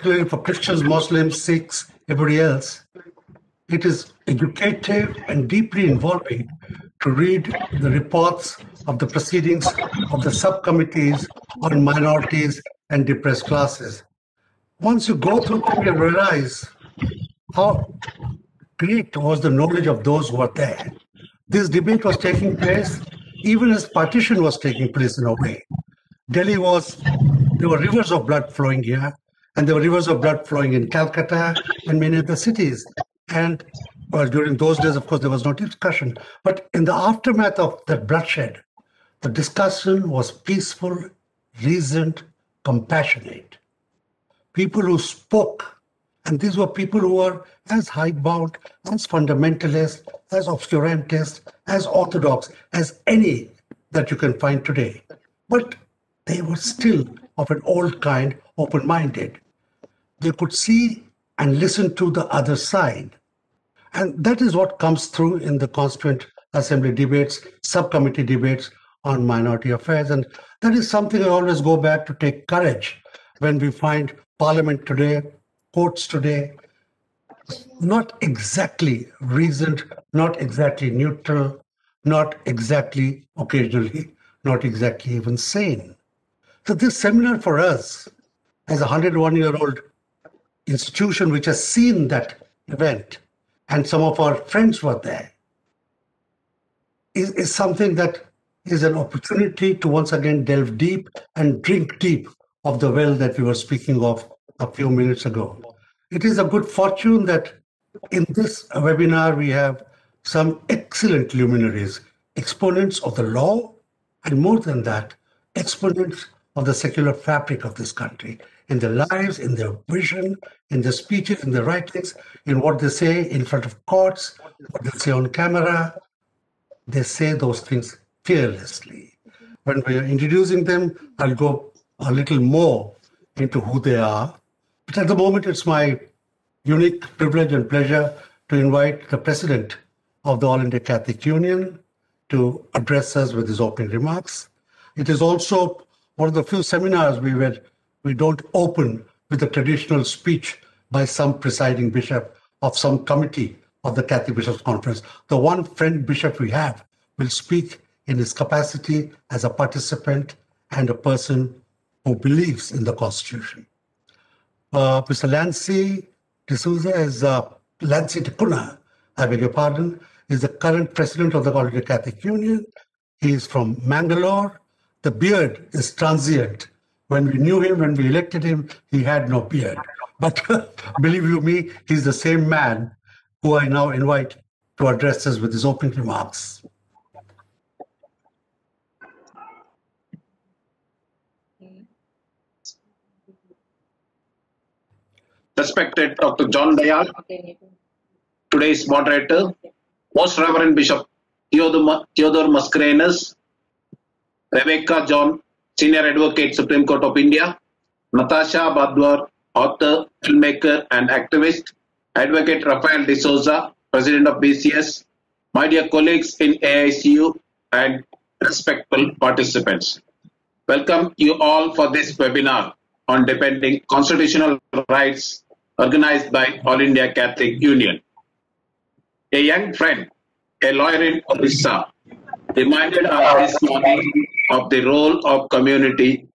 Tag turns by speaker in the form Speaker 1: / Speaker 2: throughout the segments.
Speaker 1: particularly for Christians, Muslims, Sikhs, everybody else, it is educative and deeply involving to read the reports of the proceedings of the subcommittees on minorities and depressed classes. Once you go through them, you realize how great was the knowledge of those who were there. This debate was taking place even as partition was taking place in a way. Delhi was, there were rivers of blood flowing here, and there were rivers of blood flowing in Calcutta and many other cities. And well, during those days, of course, there was no discussion. But in the aftermath of that bloodshed, the discussion was peaceful, reasoned, compassionate. People who spoke, and these were people who were as hidebound, as fundamentalist, as obscurantist, as orthodox as any that you can find today. But they were still of an old kind, open minded. They could see and listen to the other side. And that is what comes through in the Constituent Assembly debates, subcommittee debates on minority affairs. And that is something I always go back to take courage when we find Parliament today, courts today, not exactly reasoned, not exactly neutral, not exactly occasionally, not exactly even sane. So, this seminar for us, as a 101 year old institution which has seen that event, and some of our friends were there, is, is something that is an opportunity to once again delve deep and drink deep of the well that we were speaking of a few minutes ago. It is a good fortune that in this webinar we have some excellent luminaries, exponents of the law, and more than that, exponents of the secular fabric of this country, in their lives, in their vision, in their speeches, in their writings, in what they say in front of courts, what they say on camera. They say those things fearlessly. When we are introducing them, I'll go a little more into who they are. But at the moment, it's my unique privilege and pleasure to invite the president of the All India Catholic Union to address us with his opening remarks. It is also one of the few seminars we were, we don't open with a traditional speech by some presiding bishop of some committee of the Catholic Bishops' Conference. The one friend bishop we have will speak in his capacity as a participant and a person who believes in the Constitution. Uh, Mr. Lancy D'Souza is uh, Lancy D'Cunha, I beg your pardon, is the current president of the College India Catholic Union. He is from Mangalore. The beard is transient. When we knew him, when we elected him, he had no beard. But believe you me, he's the same man who I now invite to address us with his opening remarks.
Speaker 2: Respected Dr. John Dayal, today's moderator, Most Reverend Bishop Theodore, Theodore Rebecca John, Senior Advocate, Supreme Court of India, Natasha Badhwar, author, filmmaker, and activist, Advocate Rafael De Souza, President of BCS, my dear colleagues in AICU, and respectful participants. Welcome you all for this webinar on defending constitutional rights organized by All India Catholic Union. A young friend, a lawyer in Orissa, reminded us this morning of the role of community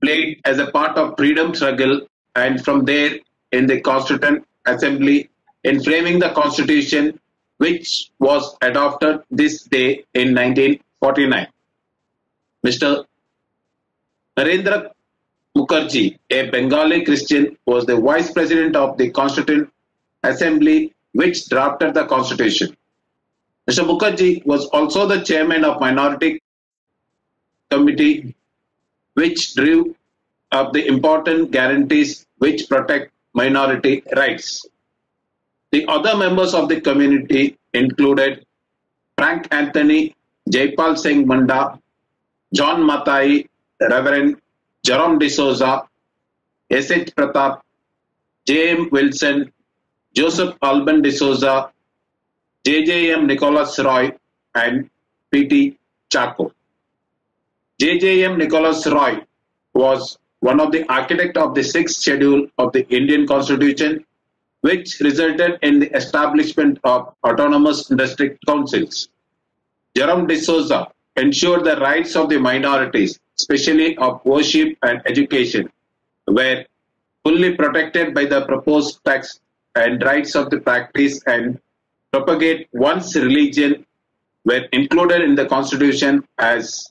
Speaker 2: played as a part of freedom struggle and from there in the Constituent Assembly in framing the Constitution which was adopted this day in 1949. Mr. Harendra Mukherjee, a Bengali Christian, was the vice president of the Constituent Assembly which drafted the Constitution. Mr. Mukherjee was also the chairman of Minority Committee which drew up the important guarantees which protect minority rights. The other members of the community included Frank Anthony, Jaipal Singh Munda, John Mathai, Reverend Jerome D'Souza, S.H. Pratap, J.M. Wilson, Joseph Alban D'Souza, J.J.M. Nicholas Roy, and P.T. Chacko. J.J.M. Nicholas Roy was one of the architect of the sixth schedule of the Indian Constitution, which resulted in the establishment of autonomous district councils. Jerome de Souza ensured the rights of the minorities, especially of worship and education, were fully protected by the proposed text and rights of the practice and propagate one's religion were included in the constitution as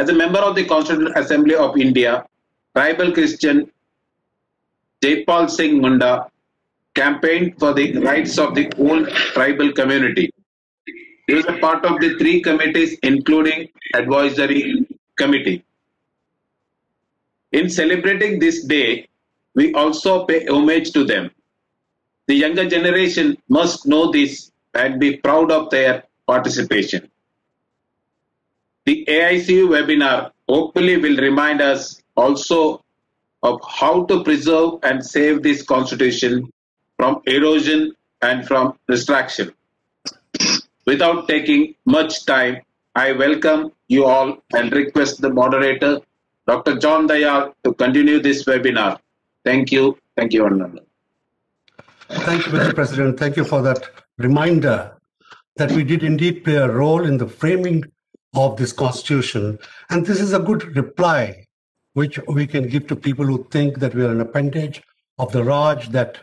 Speaker 2: as a member of the Constituent Assembly of India, tribal Christian Jaipal Singh Munda campaigned for the rights of the whole tribal community. He was a part of the three committees, including advisory committee. In celebrating this day, we also pay homage to them. The younger generation must know this and be proud of their participation. The AICU webinar hopefully will remind us also of how to preserve and save this constitution from erosion and from distraction. Without taking much time, I welcome you all and request the moderator, Dr. John Dayal, to continue this webinar. Thank you. Thank you, Ananda.
Speaker 1: Thank you, Mr. President. Thank you for that reminder that we did indeed play a role in the framing of this constitution. And this is a good reply which we can give to people who think that we are an appendage of the Raj, that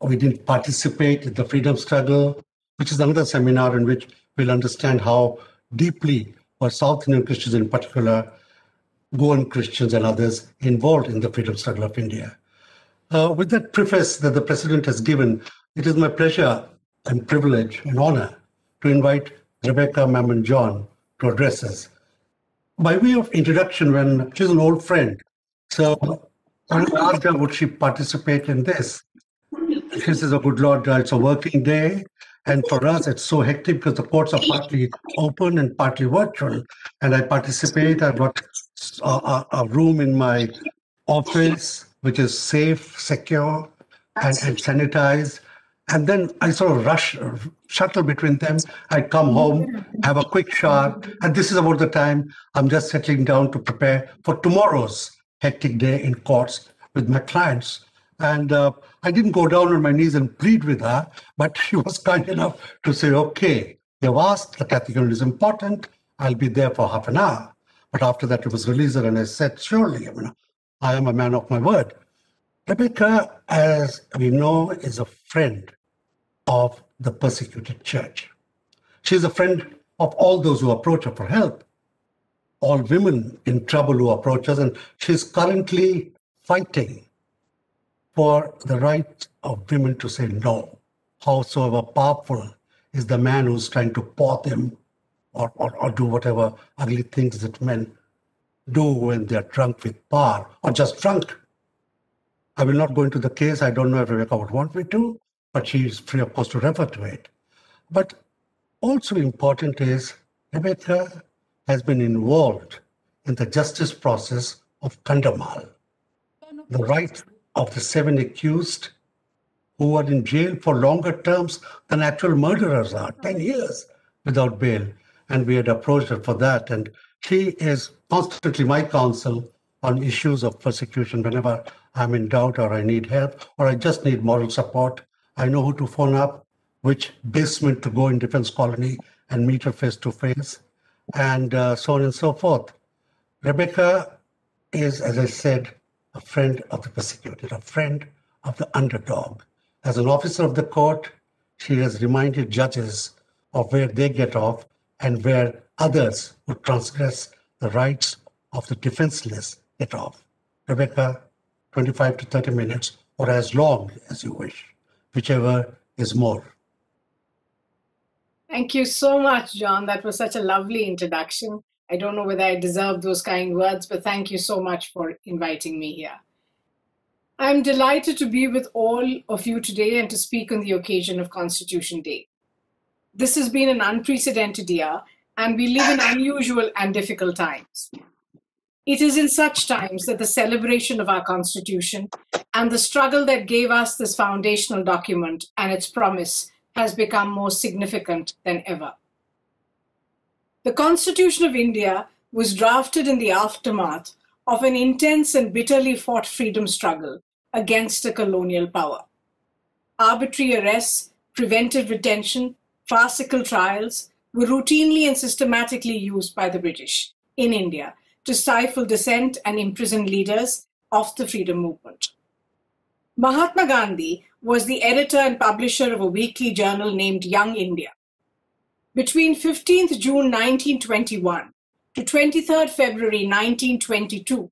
Speaker 1: we didn't participate in the freedom struggle, which is another seminar in which we'll understand how deeply were South Indian Christians in particular, Goan Christians and others involved in the freedom struggle of India. Uh, with that preface that the President has given, it is my pleasure and privilege and honor to invite Rebecca Mammen John to address us. By way of introduction, when she's an old friend, so I asked her would she participate in this. She says, "Oh, good Lord, it's a working day, and for us it's so hectic because the courts are partly open and partly virtual." And I participate. I've got a, a, a room in my office which is safe, secure, and, and sanitized. And then I sort of rush, shuttle between them. I come home, have a quick shower, and this is about the time I'm just settling down to prepare for tomorrow's hectic day in courts with my clients. And uh, I didn't go down on my knees and plead with her, but she was kind enough to say, okay, you've asked, the category is important, I'll be there for half an hour. But after that, it was released, and I said, surely, I, mean, I am a man of my word. Rebecca, as we know, is a friend of the persecuted church. She's a friend of all those who approach her for help, all women in trouble who approach us, and she's currently fighting for the right of women to say no, howsoever powerful is the man who's trying to paw them or, or, or do whatever ugly things that men do when they're drunk with power or just drunk. I will not go into the case. I don't know if Rebecca would want me to, but she is free, of course, to refer to it. But also important is Rebecca has been involved in the justice process of Kandhamal, the rights of the seven accused who are in jail for longer terms than actual murderers are, 10 years without bail. And we had approached her for that. And she is constantly my counsel on issues of persecution whenever I'm in doubt or I need help or I just need moral support. I know who to phone up, which basement to go in defense colony and meet her face to face, and uh, so on and so forth. Rebecca is, as I said, a friend of the persecuted, a friend of the underdog. As an officer of the court, she has reminded judges of where they get off and where others who transgress the rights of the defenseless get off. Rebecca, 25 to 30 minutes, or as long as you wish, whichever is more.
Speaker 3: Thank you so much, John. That was such a lovely introduction. I don't know whether I deserve those kind words, but thank you so much for inviting me here. I'm delighted to be with all of you today and to speak on the occasion of Constitution Day. This has been an unprecedented year, and we live in unusual and difficult times. It is in such times that the celebration of our Constitution and the struggle that gave us this foundational document and its promise has become more significant than ever. The Constitution of India was drafted in the aftermath of an intense and bitterly fought freedom struggle against a colonial power. Arbitrary arrests, preventive detention, farcical trials were routinely and systematically used by the British in India to stifle dissent and imprison leaders of the freedom movement. Mahatma Gandhi was the editor and publisher of a weekly journal named Young India. Between 15th June 1921 to 23rd February 1922,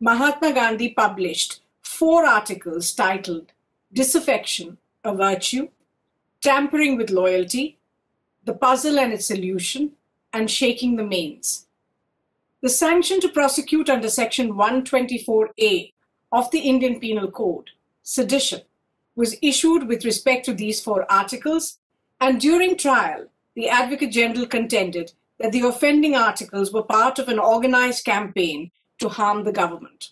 Speaker 3: Mahatma Gandhi published four articles titled Disaffection, a Virtue, Tampering with Loyalty, The Puzzle and its Solution, and Shaking the Manes. The sanction to prosecute under Section 124A of the Indian Penal Code, sedition, was issued with respect to these four articles, and during trial, the Advocate General contended that the offending articles were part of an organized campaign to harm the government.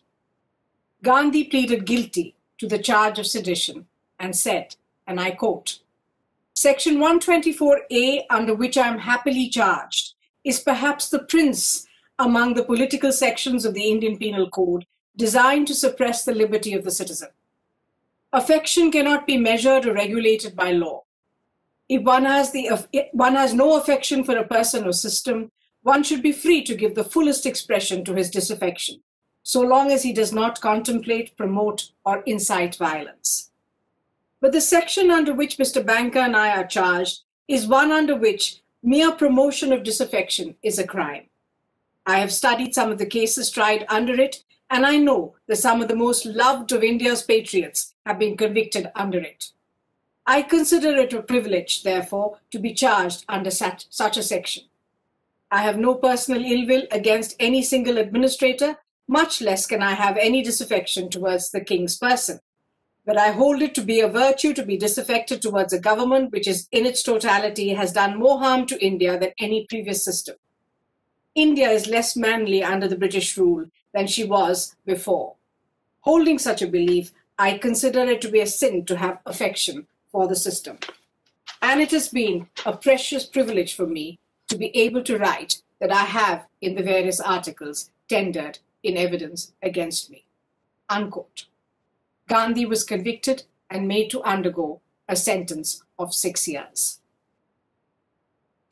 Speaker 3: Gandhi pleaded guilty to the charge of sedition and said, and I quote, Section 124A, under which I am happily charged, is perhaps the prince among the political sections of the Indian Penal Code designed to suppress the liberty of the citizen. Affection cannot be measured or regulated by law. If one has, the, one has no affection for a person or system, one should be free to give the fullest expression to his disaffection, so long as he does not contemplate, promote, or incite violence. But the section under which Mr. Banker and I are charged is one under which mere promotion of disaffection is a crime. I have studied some of the cases tried under it, and I know that some of the most loved of India's patriots have been convicted under it. I consider it a privilege, therefore, to be charged under such, such a section. I have no personal ill will against any single administrator, much less can I have any disaffection towards the king's person. But I hold it to be a virtue to be disaffected towards a government which is in its totality has done more harm to India than any previous system. India is less manly under the British rule than she was before. Holding such a belief, I consider it to be a sin to have affection for the system. And it has been a precious privilege for me to be able to write that I have in the various articles tendered in evidence against me. Unquote. Gandhi was convicted and made to undergo a sentence of six years.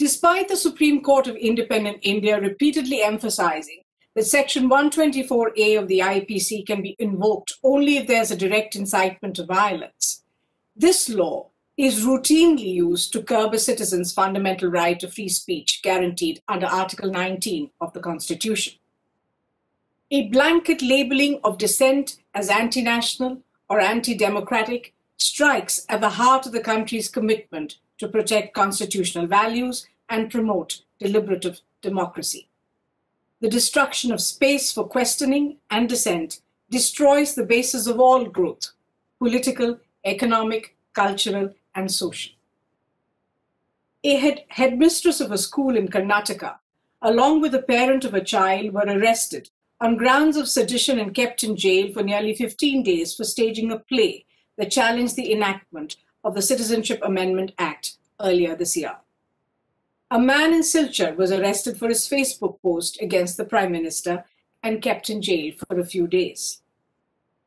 Speaker 3: Despite the Supreme Court of Independent India repeatedly emphasizing that Section 124A of the IPC can be invoked only if there's a direct incitement to violence, this law is routinely used to curb a citizen's fundamental right to free speech guaranteed under Article 19 of the Constitution. A blanket labeling of dissent as anti national or anti democratic strikes at the heart of the country's commitment to protect constitutional values and promote deliberative democracy. The destruction of space for questioning and dissent destroys the basis of all growth political, economic, cultural, and social. A head, headmistress of a school in Karnataka, along with a parent of a child, were arrested on grounds of sedition and kept in jail for nearly 15 days for staging a play that challenged the enactment of the Citizenship Amendment Act earlier this year. A man in Silchar was arrested for his Facebook post against the Prime Minister and kept in jail for a few days.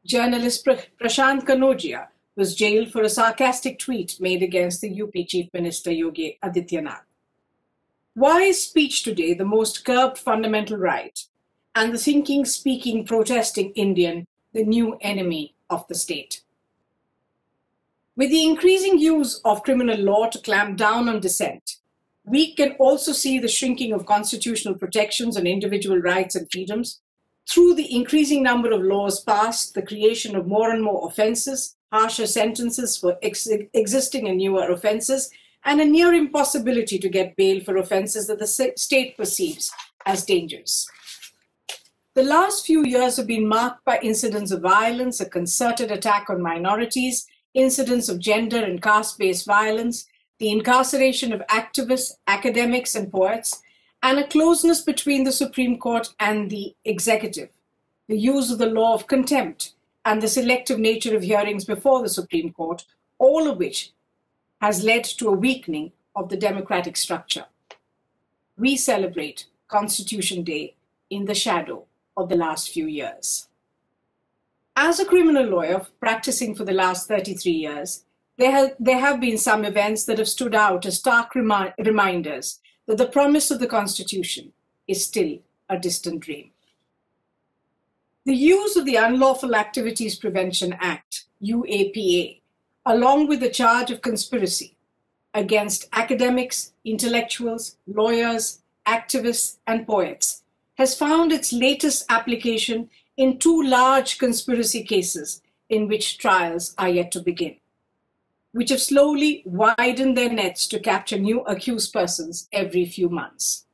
Speaker 3: Journalist Prashant Kanojia was jailed for a sarcastic tweet made against the UP Chief Minister Yogi Adityanath. Why is speech today the most curbed fundamental right and the thinking, speaking, protesting Indian the new enemy of the state? With the increasing use of criminal law to clamp down on dissent, we can also see the shrinking of constitutional protections on individual rights and freedoms through the increasing number of laws passed, the creation of more and more offenses, harsher sentences for ex- existing and newer offenses, and a near impossibility to get bail for offenses that the state perceives as dangerous. The last few years have been marked by incidents of violence, a concerted attack on minorities, incidents of gender and caste based violence, the incarceration of activists, academics, and poets, and a closeness between the Supreme Court and the executive, the use of the law of contempt, and the selective nature of hearings before the Supreme Court, all of which has led to a weakening of the democratic structure. we celebrate Constitution Day in the shadow of the last few years. As a criminal lawyer practicing for the last 33 years, there have, there have been some events that have stood out as stark remi- reminders that the promise of the Constitution is still a distant dream. The use of the Unlawful Activities Prevention Act, UAPA, along with the charge of conspiracy against academics, intellectuals, lawyers, activists, and poets, has found its latest application in two large conspiracy cases in which trials are yet to begin, which have slowly widened their nets to capture new accused persons every few months.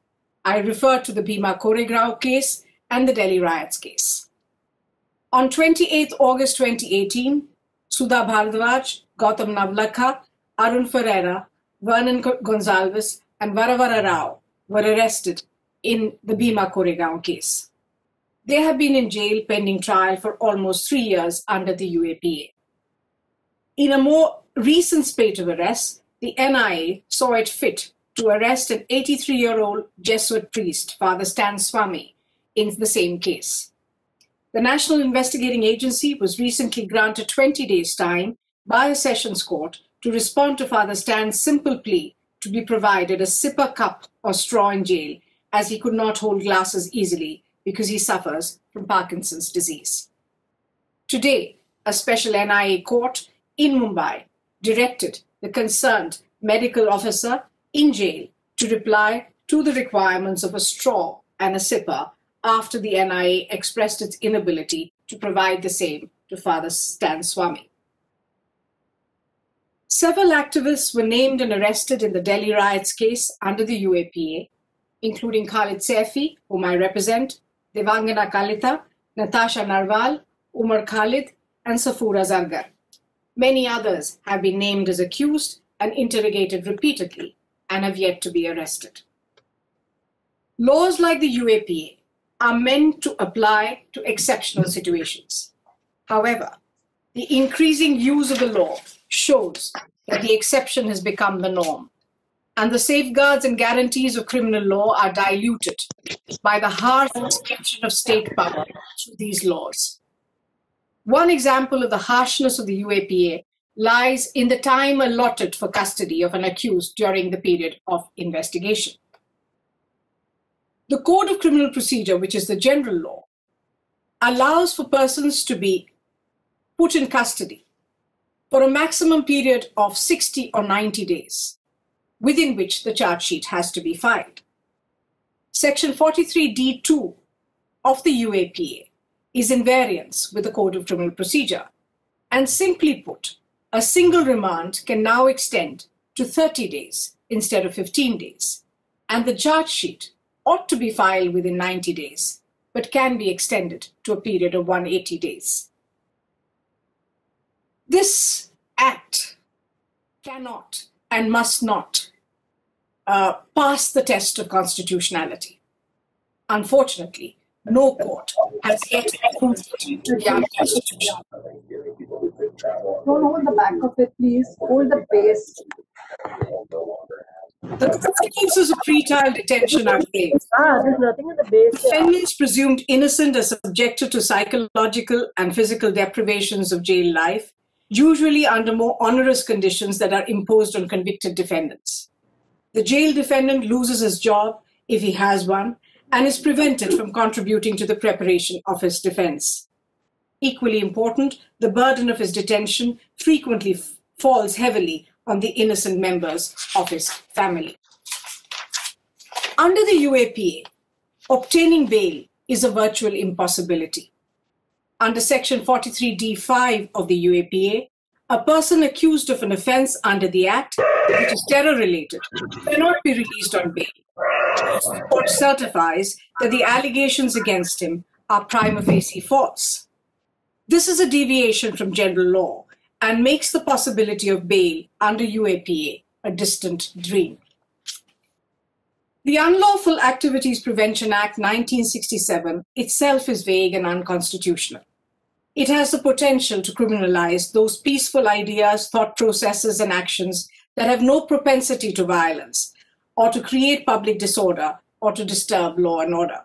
Speaker 3: I refer to the Bhima Koregaon case and the Delhi riots case. On 28 August 2018, Sudha Bhardwaj, Gautam Navlakha, Arun Ferreira, Vernon Gonsalves, and Varavara Rao were arrested in the Bhima Koregaon case. They have been in jail pending trial for almost three years under the UAPA. In a more recent spate of arrests, the NIA saw it fit to arrest an 83 year old Jesuit priest, Father Stan Swamy, in the same case. The National Investigating Agency was recently granted 20 days' time by a sessions court to respond to Father Stan's simple plea to be provided a sipper cup or straw in jail as he could not hold glasses easily because he suffers from Parkinson's disease. Today, a special NIA court in Mumbai directed the concerned medical officer in jail to reply to the requirements of a straw and a sipper after the NIA expressed its inability to provide the same to Father Stan Swamy. Several activists were named and arrested in the Delhi riots case under the UAPA, including Khalid Saifi, whom I represent, Devangana Kalita, Natasha Narwal, Umar Khalid, and Safura Zargar. Many others have been named as accused and interrogated repeatedly and have yet to be arrested. Laws like the UAPA are meant to apply to exceptional situations. However, the increasing use of the law shows that the exception has become the norm, and the safeguards and guarantees of criminal law are diluted by the harsh extension of state power through these laws. One example of the harshness of the UAPA lies in the time allotted for custody of an accused during the period of investigation. The Code of Criminal Procedure, which is the general law, allows for persons to be put in custody for a maximum period of 60 or 90 days, within which the charge sheet has to be filed. Section 43D2 of the UAPA is in variance with the Code of Criminal Procedure, and simply put, a single remand can now extend to 30 days instead of 15 days, and the charge sheet ought to be filed within 90 days, but can be extended to a period of 180 days. This act cannot and must not uh, pass the test of constitutionality. Unfortunately, no court has yet approved it to be unconstitutional.
Speaker 4: Don't hold the back of it, please. Hold the base.
Speaker 3: The consequences of pretrial detention are grave.
Speaker 4: Ah, there's nothing in the base.
Speaker 3: Defendants presumed innocent are subjected to psychological and physical deprivations of jail life, usually under more onerous conditions that are imposed on convicted defendants. The jail defendant loses his job, if he has one, and is prevented from contributing to the preparation of his defense. Equally important, the burden of his detention frequently f- falls heavily on the innocent members of his family. Under the UAPA, obtaining bail is a virtual impossibility. Under Section 43D5 of the UAPA, a person accused of an offense under the Act, which is terror related, cannot be released on bail. Court certifies that the allegations against him are prima facie false. This is a deviation from general law and makes the possibility of bail under UAPA a distant dream. The Unlawful Activities Prevention Act 1967 itself is vague and unconstitutional. It has the potential to criminalize those peaceful ideas, thought processes, and actions that have no propensity to violence or to create public disorder or to disturb law and order.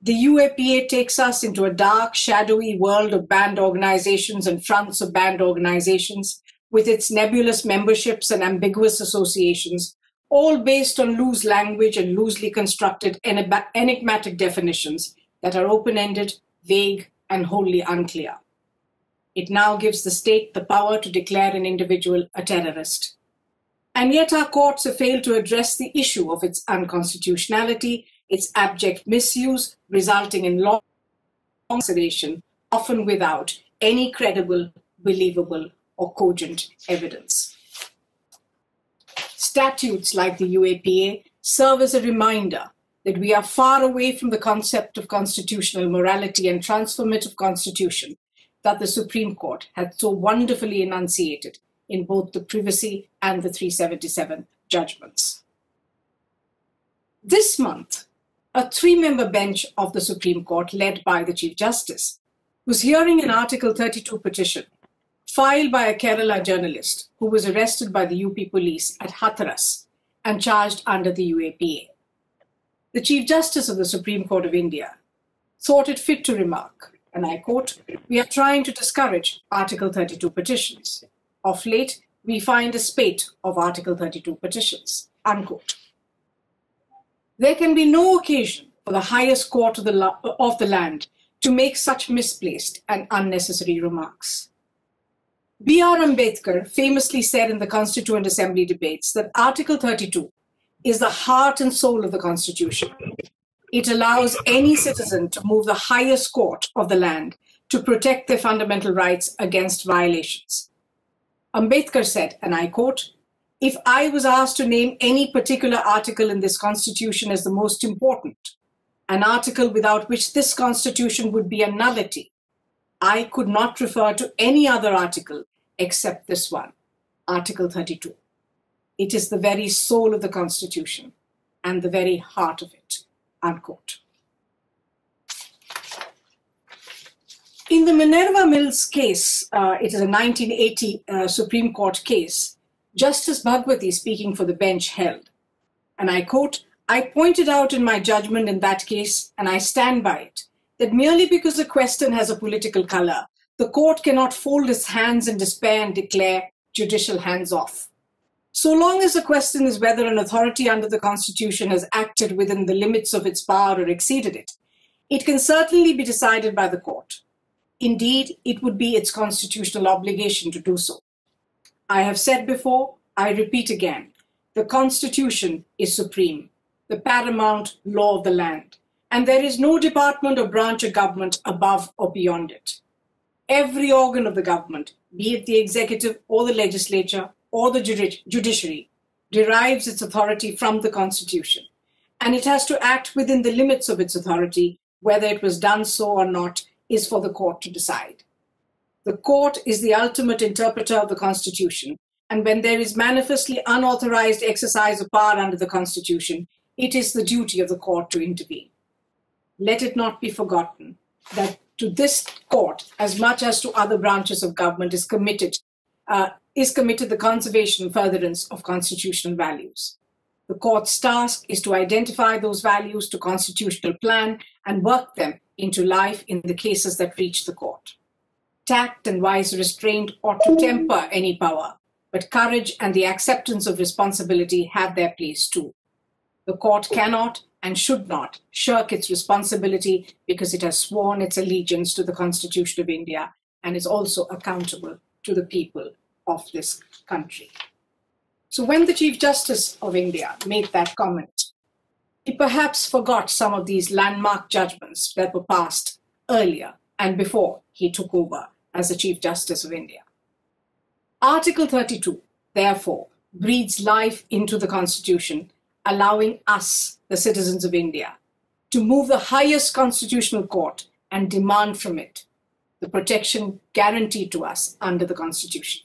Speaker 3: The UAPA takes us into a dark, shadowy world of banned organizations and fronts of banned organizations with its nebulous memberships and ambiguous associations, all based on loose language and loosely constructed enigmatic definitions that are open ended, vague, and wholly unclear. It now gives the state the power to declare an individual a terrorist. And yet, our courts have failed to address the issue of its unconstitutionality, its abject misuse, resulting in long sedation, often without any credible, believable, or cogent evidence. Statutes like the UAPA serve as a reminder that we are far away from the concept of constitutional morality and transformative constitution that the Supreme Court had so wonderfully enunciated in both the privacy and the 377 judgments. This month, a three member bench of the Supreme Court, led by the Chief Justice, was hearing an Article 32 petition filed by a Kerala journalist who was arrested by the UP police at Hathras and charged under the UAPA. The Chief Justice of the Supreme Court of India thought it fit to remark, and I quote, We are trying to discourage Article 32 petitions. Of late, we find a spate of Article 32 petitions, unquote. There can be no occasion for the highest court of the, of the land to make such misplaced and unnecessary remarks. B.R. Ambedkar famously said in the Constituent Assembly debates that Article 32 is the heart and soul of the Constitution. It allows any citizen to move the highest court of the land to protect their fundamental rights against violations. Ambedkar said, and I quote, if I was asked to name any particular article in this Constitution as the most important, an article without which this Constitution would be a nullity, I could not refer to any other article except this one, Article 32. It is the very soul of the Constitution and the very heart of it. Unquote. In the Minerva Mills case, uh, it is a 1980 uh, Supreme Court case, Justice Bhagwati, speaking for the bench, held, and I quote, I pointed out in my judgment in that case, and I stand by it, that merely because the question has a political color, the court cannot fold its hands in despair and declare judicial hands off. So long as the question is whether an authority under the Constitution has acted within the limits of its power or exceeded it, it can certainly be decided by the court. Indeed, it would be its constitutional obligation to do so. I have said before, I repeat again, the Constitution is supreme, the paramount law of the land, and there is no department or branch of government above or beyond it. Every organ of the government, be it the executive or the legislature, or the judiciary derives its authority from the Constitution, and it has to act within the limits of its authority. Whether it was done so or not is for the court to decide. The court is the ultimate interpreter of the Constitution, and when there is manifestly unauthorized exercise of power under the Constitution, it is the duty of the court to intervene. Let it not be forgotten that to this court, as much as to other branches of government, is committed uh, is committed the conservation and furtherance of constitutional values. The court's task is to identify those values to constitutional plan and work them into life in the cases that reach the court. Tact and wise restraint ought to temper any power, but courage and the acceptance of responsibility have their place too. The court cannot and should not shirk its responsibility because it has sworn its allegiance to the Constitution of India and is also accountable to the people of this country. So when the Chief Justice of India made that comment, he perhaps forgot some of these landmark judgments that were passed earlier and before he took over as the Chief Justice of India. Article 32, therefore, breathes life into the Constitution, allowing us, the citizens of India, to move the highest constitutional court and demand from it the protection guaranteed to us under the Constitution.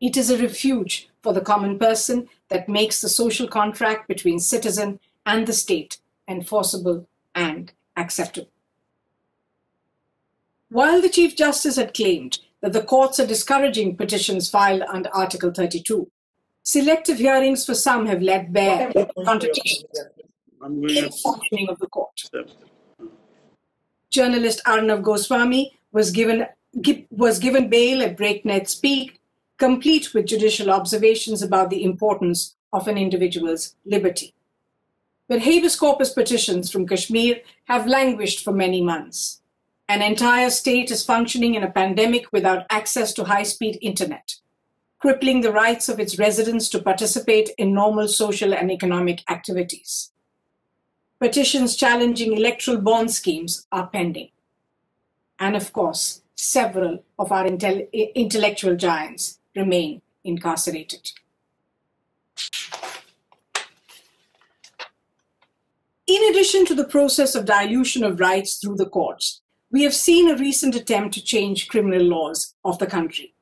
Speaker 3: It is a refuge for the common person that makes the social contract between citizen and the state enforceable and acceptable. While the Chief Justice had claimed that the courts are discouraging petitions filed under Article 32, selective hearings for some have led bare contradictions.
Speaker 2: I'm going
Speaker 3: in functioning of the court. Journalist Arnab Goswami was given was given bail at breakneck speed, complete with judicial observations about the importance of an individual's liberty. But habeas corpus petitions from Kashmir have languished for many months. An entire state is functioning in a pandemic without access to high speed internet, crippling the rights of its residents to participate in normal social and economic activities. Petitions challenging electoral bond schemes are pending. And of course, several of our intel- intellectual giants remain incarcerated. In addition to the process of dilution of rights through the courts, we have seen a recent attempt to change criminal laws of the country.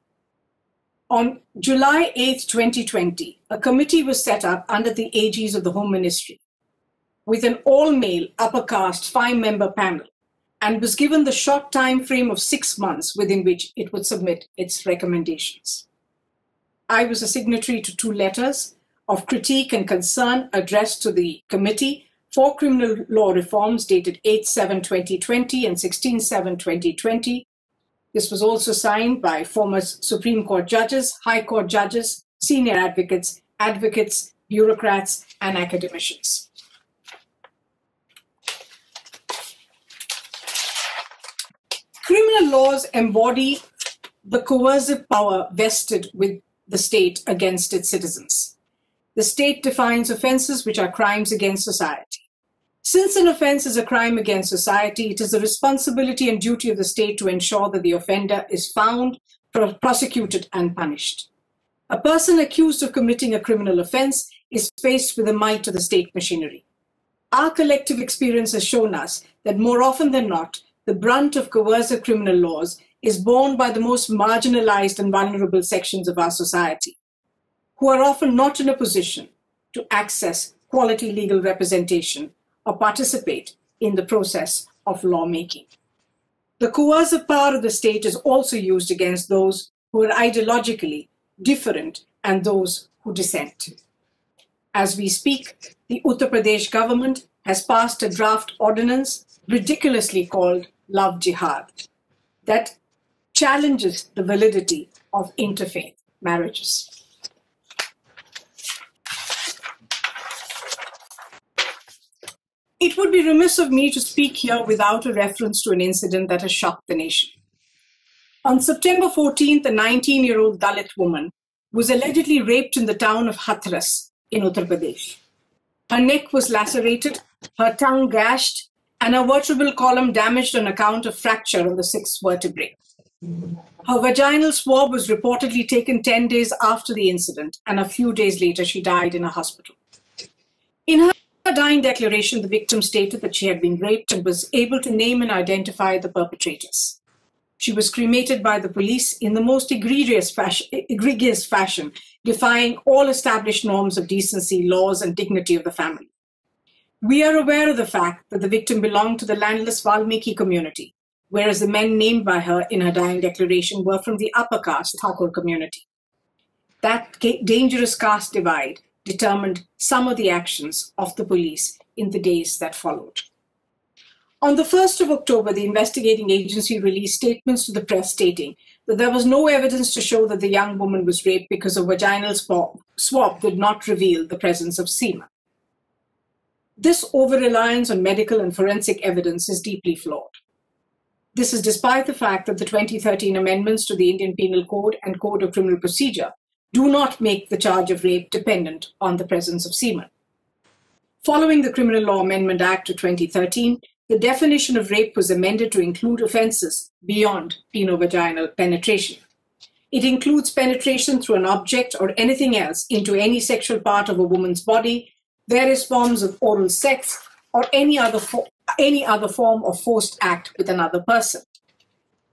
Speaker 3: On July 8, 2020, a committee was set up under the aegis of the Home Ministry with an all male upper caste five member panel and was given the short time frame of six months within which it would submit its recommendations. I was a signatory to two letters of critique and concern addressed to the committee for criminal law reforms dated 8 7 2020 and 16 7 2020. This was also signed by former Supreme Court judges, High Court judges, senior advocates, advocates, bureaucrats, and academicians. Criminal laws embody the coercive power vested with the state against its citizens. The state defines offenses which are crimes against society. Since an offense is a crime against society, it is the responsibility and duty of the state to ensure that the offender is found, pro- prosecuted, and punished. A person accused of committing a criminal offense is faced with the might of the state machinery. Our collective experience has shown us that more often than not, the brunt of coercive criminal laws is borne by the most marginalized and vulnerable sections of our society, who are often not in a position to access quality legal representation or participate in the process of lawmaking. The coercive power of the state is also used against those who are ideologically different and those who dissent. As we speak, the Uttar Pradesh government has passed a draft ordinance ridiculously called Love Jihad that challenges the validity of interfaith marriages. It would be remiss of me to speak here without a reference to an incident that has shocked the nation. On September 14th, a 19 year old Dalit woman was allegedly raped in the town of Hathras in Uttar Pradesh. Her neck was lacerated, her tongue gashed, and her vertebral column damaged on account of fracture of the sixth vertebrae. Her vaginal swab was reportedly taken 10 days after the incident, and a few days later, she died in a hospital. In her dying declaration, the victim stated that she had been raped and was able to name and identify the perpetrators. She was cremated by the police in the most egregious fashion, egregious fashion, defying all established norms of decency, laws, and dignity of the family. We are aware of the fact that the victim belonged to the landless Valmiki community, whereas the men named by her in her dying declaration were from the upper caste Thakur community. That dangerous caste divide determined some of the actions of the police in the days that followed. On the 1st of October, the investigating agency released statements to the press stating that there was no evidence to show that the young woman was raped because a vaginal swab, did not reveal the presence of semen. This over reliance on medical and forensic evidence is deeply flawed. This is despite the fact that the 2013 amendments to the Indian Penal Code and Code of Criminal Procedure do not make the charge of rape dependent on the presence of semen. Following the Criminal Law Amendment Act of 2013, the definition of rape was amended to include offenses beyond penovaginal penetration. It includes penetration through an object or anything else into any sexual part of a woman's body, various forms of oral sex, or any other, fo- any other form of forced act with another person.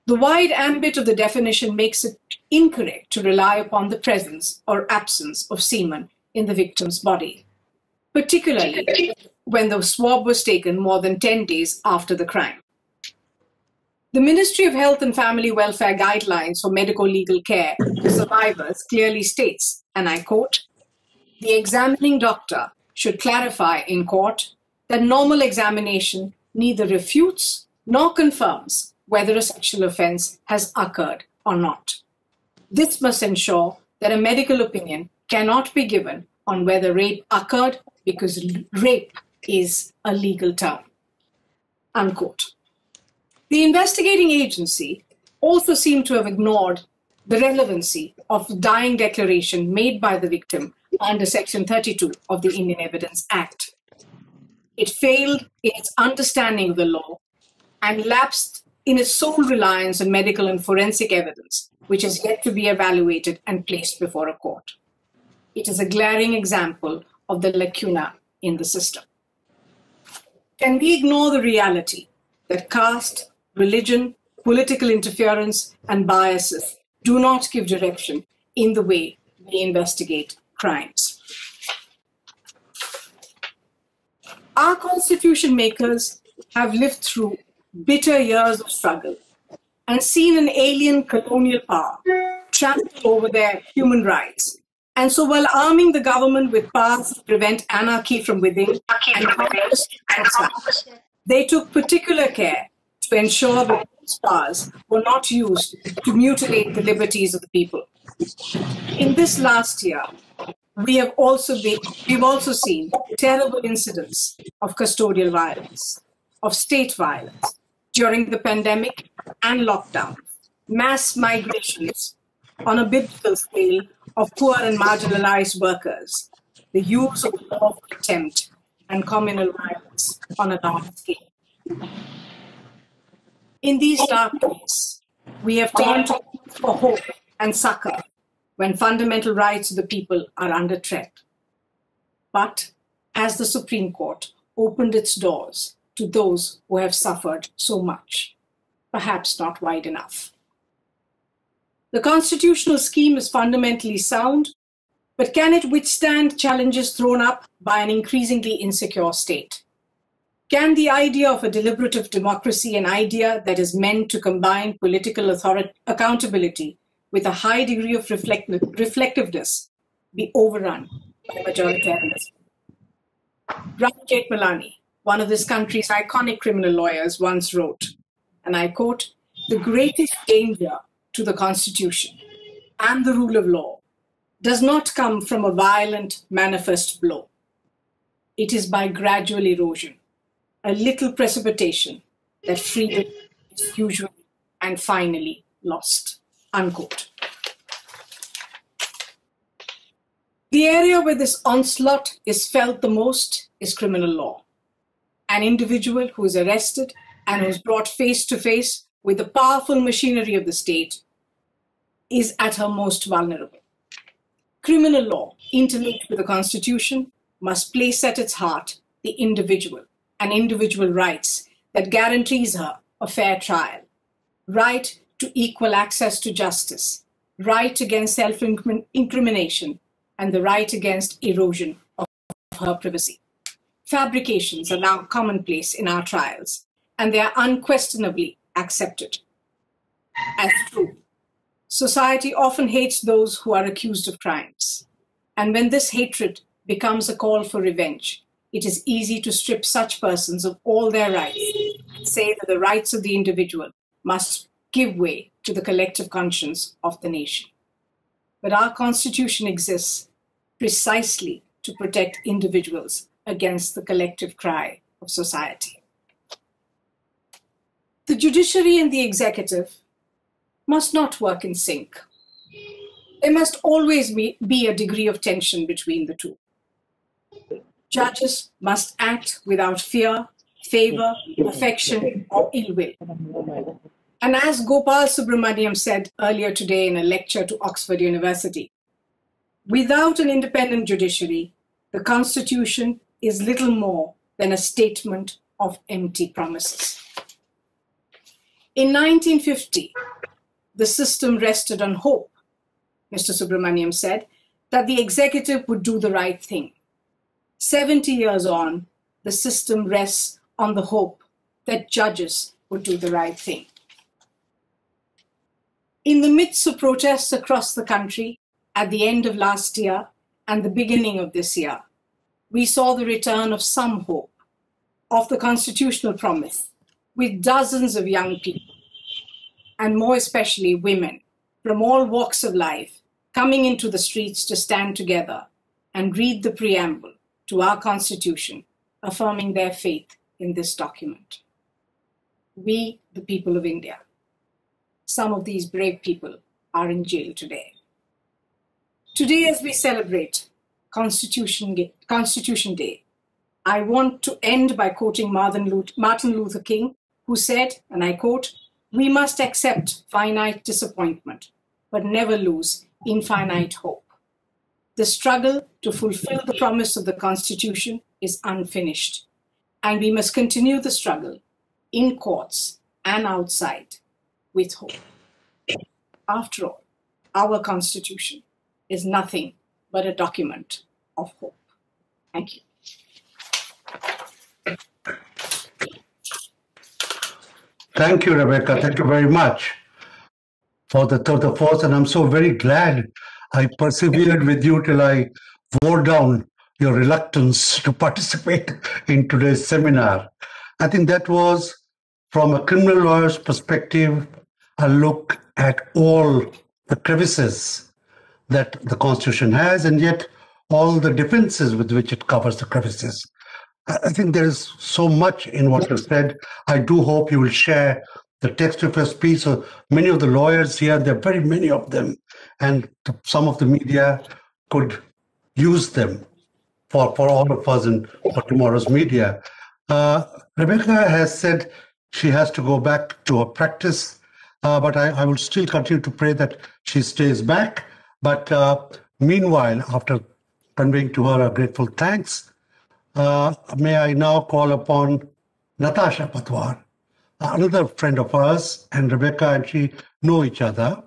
Speaker 3: The wide ambit of the definition makes it incorrect to rely upon the presence or absence of semen in the victim's body, particularly when the swab was taken more than 10 days after the crime. The Ministry of Health and Family Welfare guidelines for medico-legal care to survivors clearly states, and I quote, the examining doctor should clarify in court that normal examination neither refutes nor confirms whether a sexual offense has occurred or not. This must ensure that a medical opinion cannot be given on whether rape occurred because rape is a legal term. Unquote. The investigating agency also seemed to have ignored the relevancy of the dying declaration made by the victim under Section 32 of the Indian Evidence Act. It failed in its understanding of the law and lapsed in its sole reliance on medical and forensic evidence, which has yet to be evaluated and placed before a court. It is a glaring example of the lacuna in the system. Can we ignore the reality that caste, religion, political interference, and biases do not give direction in the way we investigate crimes? Our constitution makers have lived through bitter years of struggle and seen an alien colonial power trample over their human rights. And so, while arming the government with powers to prevent anarchy from within and outside, they took particular care to ensure that these powers were not used to mutilate the liberties of the people. In this last year, we have also been, we've also seen terrible incidents of custodial violence, of state violence during the pandemic and lockdown, mass migrations on a biblical scale of poor and marginalized workers, the use of law of contempt and communal violence on a large scale. In these dark days, we have turned to for hope and succor when fundamental rights of the people are under threat. But as the Supreme Court opened its doors to those who have suffered so much, perhaps not wide enough. The constitutional scheme is fundamentally sound, but can it withstand challenges thrown up by an increasingly insecure state? Can the idea of a deliberative democracy, an idea that is meant to combine political authority, accountability with a high degree of reflect- reflectiveness, be overrun by majoritarianism? Ram Jethmalani, one of this country's iconic criminal lawyers, once wrote, and I quote, the greatest danger to the Constitution and the rule of law does not come from a violent manifest blow. It is by gradual erosion, a little precipitation, that freedom is usually and finally lost. Unquote. The area where this onslaught is felt the most is criminal law. An individual who is arrested and who is brought face to face with the powerful machinery of the state is at her most vulnerable. Criminal law, interlinked with the Constitution, must place at its heart the individual and individual rights that guarantees her a fair trial, right to equal access to justice, right against self incrimination, and the right against erosion of her privacy. Fabrications are now commonplace in our trials, and they are unquestionably accepted as true. Society often hates those who are accused of crimes. And when this hatred becomes a call for revenge, it is easy to strip such persons of all their rights and say that the rights of the individual must give way to the collective conscience of the nation. But our Constitution exists precisely to protect individuals against the collective cry of society. The judiciary and the executive must not work in sync. There must always be, be a degree of tension between the two. Judges must act without fear, favor, affection, or ill will. And as Gopal Subramanium said earlier today in a lecture to Oxford University, without an independent judiciary, the Constitution is little more than a statement of empty promises. In 1950, the system rested on hope, Mr. Subramanium said, that the executive would do the right thing. 70 years on, the system rests on the hope that judges would do the right thing. In the midst of protests across the country at the end of last year and the beginning of this year, we saw the return of some hope. of the constitutional promise with dozens of young people, and more especially women from all walks of life coming into the streets to stand together and read the preamble to our Constitution, affirming their faith in this document. We, the people of India, some of these brave people are in jail today. Today, as we celebrate Constitution, Constitution Day, I want to end by quoting Martin Luther King, who said, and I quote, We must accept finite disappointment, but never lose infinite hope. The struggle to fulfill the promise of the Constitution is unfinished, and we must continue the struggle in courts and outside with hope. After all, our Constitution is nothing but a document of hope. Thank you.
Speaker 1: Thank you, Rebecca. Thank you very much for the third of force. And I'm so very glad I persevered with you till I wore down your reluctance to participate in today's seminar. I think that was, from a criminal lawyer's perspective, a look at all the crevices that the Constitution has, and yet all the defenses with which it covers the crevices. I think there is so much in what you said. I do hope you will share the text of your speech. So many of the lawyers here, there are very many of them, and some of the media could use them for, for all of us and for tomorrow's media. Uh, Rebecca has said she has to go back to her practice, uh, but I, I, will still continue to pray that she stays back. But uh, meanwhile, after conveying to her a grateful thanks, uh, may I now call upon Natasha Badhwar, another friend of ours, and Rebecca and she know each other.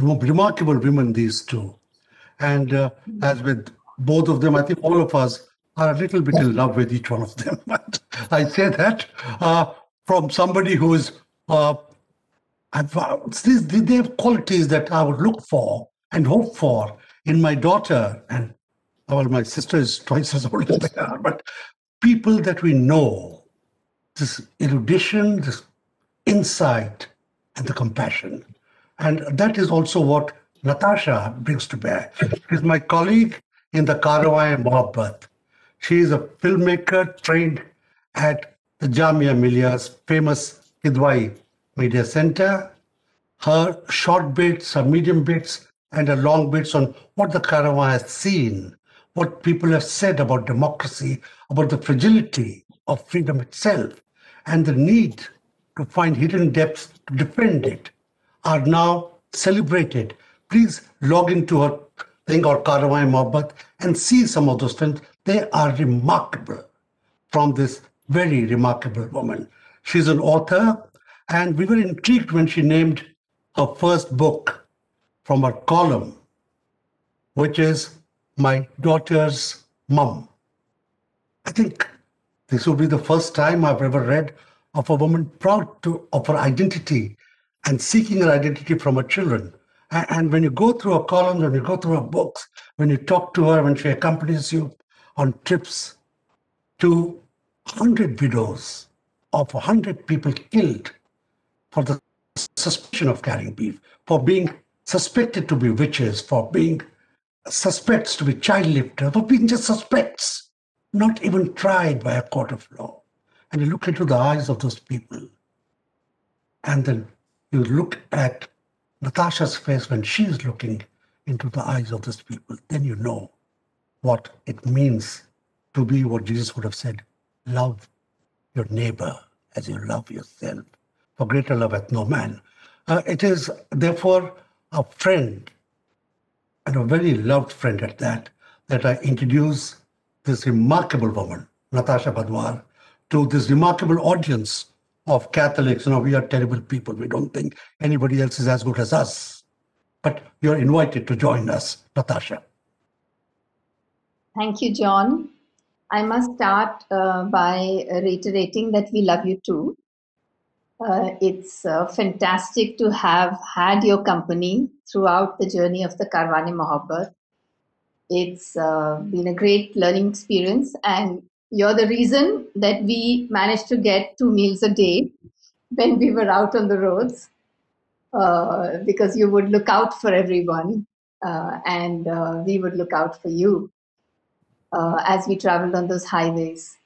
Speaker 1: Remarkable women, these two. And uh, as with both of them, I think all of us are a little bit in love with each one of them. But I say that uh, from somebody who's, uh, uh they have qualities that I would look for and hope for in my daughter and well, my sister is twice as old as they are, but people that we know, this erudition, this insight, and the compassion. And that is also what Natasha brings to bear. She's my colleague in the Karwai Mohabbat. She is a filmmaker trained at the Jamia Millia's famous Kidwai Media Center. Her short bits, her medium bits, and her long bits on what the Karwai has seen what people have said about democracy, about the fragility of freedom itself, and the need to find hidden depths to defend it are now celebrated. Please log into our thing or Karwai Mohabbat and see some of those films. They are remarkable from this very remarkable woman. She's an author, and we were intrigued when she named her first book from her column, which is my daughter's mom. I think this will be the first time I've ever read of a woman proud to, of her identity and seeking her identity from her children. And, and when you go through her columns, when you go through her books, when you talk to her, when she accompanies you on trips to 100 widows of 100 people killed for the suspicion of carrying beef, for being suspected to be witches, for being suspects to be child lifter for being just suspects, not even tried by a court of law. And you look into the eyes of those people, and then you look at Natasha's face when she is looking into the eyes of those people, then you know what it means to be what Jesus would have said love your neighbor as you love yourself. For greater love hath no man. Uh, it is therefore a friend and a very loved friend at that, that I introduce this remarkable woman, Natasha Badhwar, to this remarkable audience of Catholics. You know, we are terrible people. We don't think anybody else is as good as us. But you're invited to join us, Natasha.
Speaker 5: Thank you, John. I must start uh, by reiterating that we love you too. Uh, it's uh, fantastic to have had your company throughout the journey of the Karwani Mohabbat. It's uh, been a great learning experience, and you're the reason that we managed to get two meals a day when we were out on the roads uh, because you would look out for everyone uh, and uh, we would look out for you as we traveled on those highways.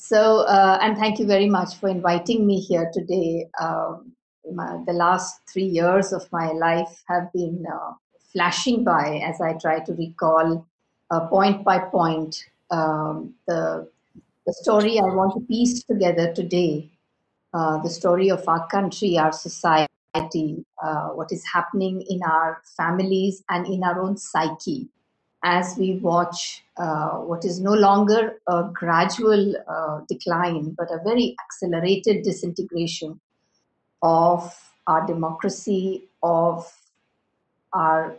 Speaker 5: So, uh, and thank you very much for inviting me here today. Um, my, the last three years of my life have been uh, flashing by as I try to recall point by point um, the, the story I want to piece together today, uh, the story of our country, our society, uh, what is happening in our families and in our own psyche as we watch uh, what is no longer a gradual uh, decline, but a very accelerated disintegration of our democracy, of our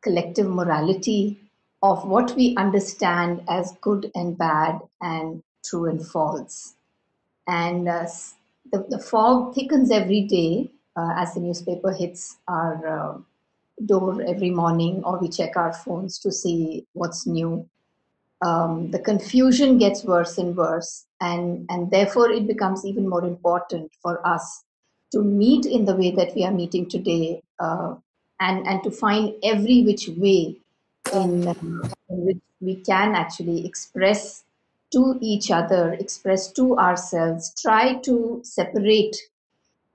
Speaker 5: collective morality, of what we understand as good and bad and true and false. And uh, the, the fog thickens every day uh, as the newspaper hits our uh, door every morning or we check our phones to see what's new. Um, the confusion gets worse and worse, and, and therefore it becomes even more important for us to meet in the way that we are meeting today uh, and, and to find every which way in, in which we can actually express to each other, express to ourselves, try to separate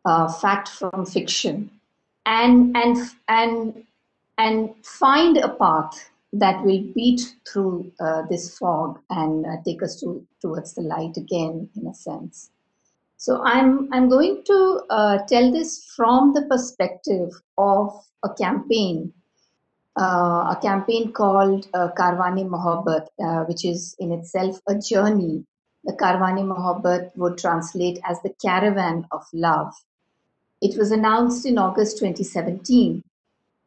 Speaker 5: uh, fact from fiction, and and and and find a path that will beat through uh, this fog and uh, take us to, towards the light again, in a sense. So I'm I'm going to uh, tell this from the perspective of a campaign uh, a campaign called uh, Karwane Mohabbat, uh, which is in itself a journey. The Karwani Mohabbat would translate as the caravan of love. It was announced in August 2017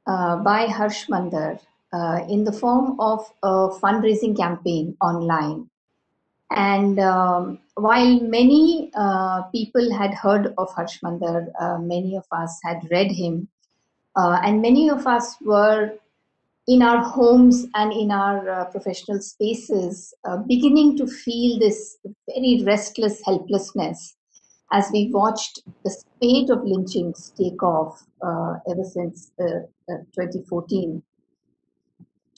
Speaker 5: uh, by Harsh Mander uh, in the form of a fundraising campaign online. And um, while many uh, people had heard of Harsh Mander, uh, many of us had read him, uh, and many of us were in our homes and in our uh, professional spaces, beginning to feel this very restless helplessness as we watched the spate of lynchings take off uh, ever since uh, uh, 2014.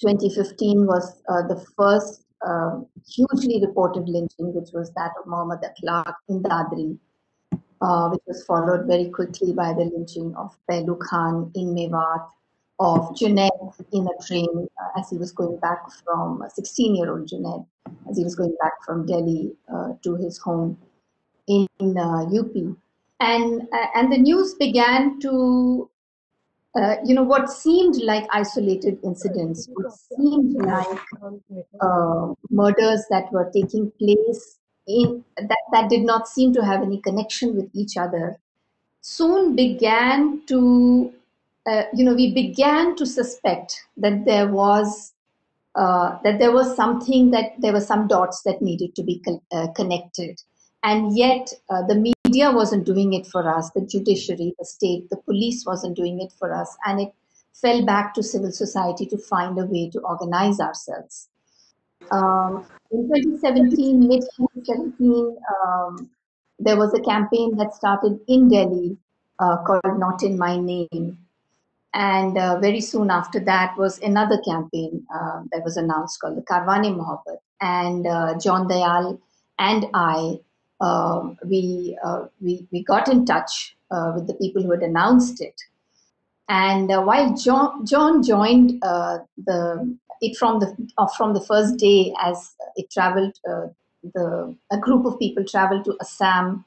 Speaker 5: 2015 was uh, the first um, hugely reported lynching, which was that of Mohammed Akhlaq in Dadri, which was followed very quickly by the lynching of Pehlu Khan in Mewat, of Junaid in a train uh, as he was going back from 16 year old Junaid, as he was going back from Delhi uh, to his home in uh, UP. And, uh, and the news began to, uh, you know, what seemed like isolated incidents, what seemed like uh, murders that were taking place in that, that did not seem to have any connection with each other, soon began to uh, you know, we began to suspect that there was uh, that there was something that there were some dots that needed to be con- uh, connected, and yet uh, the media wasn't doing it for us. The judiciary, the state, the police wasn't doing it for us, and it fell back to civil society to find a way to organize ourselves. Um, in 2017, mid 2017, um, there was a campaign that started in Delhi uh, called "Not in My Name." And uh, very soon after that was another campaign uh, that was announced called the Karwane Mohabbat. And uh, John Dayal and I, um, we, uh, we, we got in touch uh, with the people who had announced it. And uh, while John, John joined the, it from the, from the first day as it traveled, the, a group of people traveled to Assam,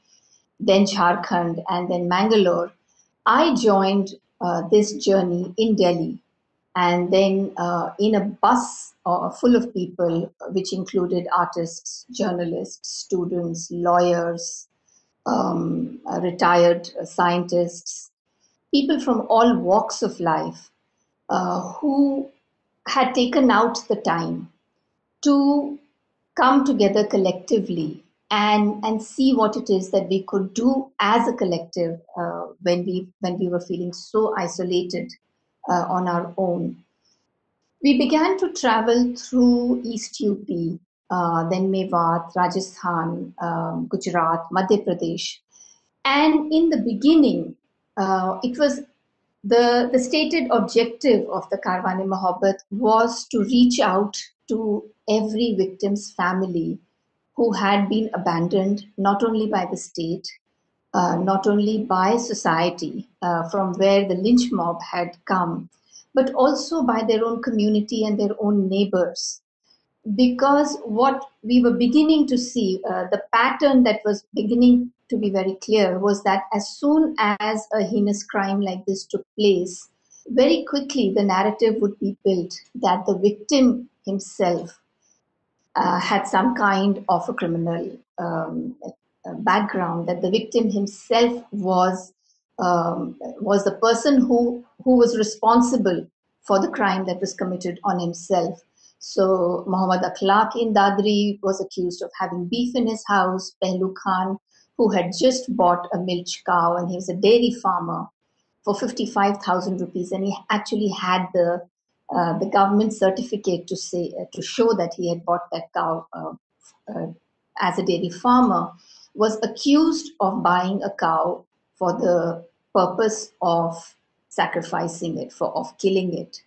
Speaker 5: then Jharkhand, and then Mangalore, I joined uh, this journey in Delhi. And then uh, in a bus uh, full of people, which included artists, journalists, students, lawyers, um, uh, retired scientists, people from all walks of life uh, who had taken out the time to come together collectively and and see what it is that we could do as a collective uh, when we when we were feeling so isolated uh, on our own. We began to travel through East UP uh, then Mewat, Rajasthan, um, Gujarat, Madhya Pradesh. And in the beginning, uh, it was the, the stated objective of the Karwan Mohabbat was to reach out to every victim's family who had been abandoned not only by the state, not only by society uh, from where the lynch mob had come, but also by their own community and their own neighbors. Because what we were beginning to see, uh, the pattern that was beginning to be very clear was that as soon as a heinous crime like this took place, very quickly the narrative would be built that the victim himself uh, had some kind of a criminal um, background, that the victim himself was um, was the person who who was responsible for the crime that was committed on himself. So Muhammad Akhlaq in Dadri was accused of having beef in his house. Pehlu Khan, who had just bought a milch cow and he was a dairy farmer for 55,000 rupees and he actually had the uh, the government certificate to say uh, to show that he had bought that cow uh, uh, as a dairy farmer was accused of buying a cow for the purpose of sacrificing it for of killing it.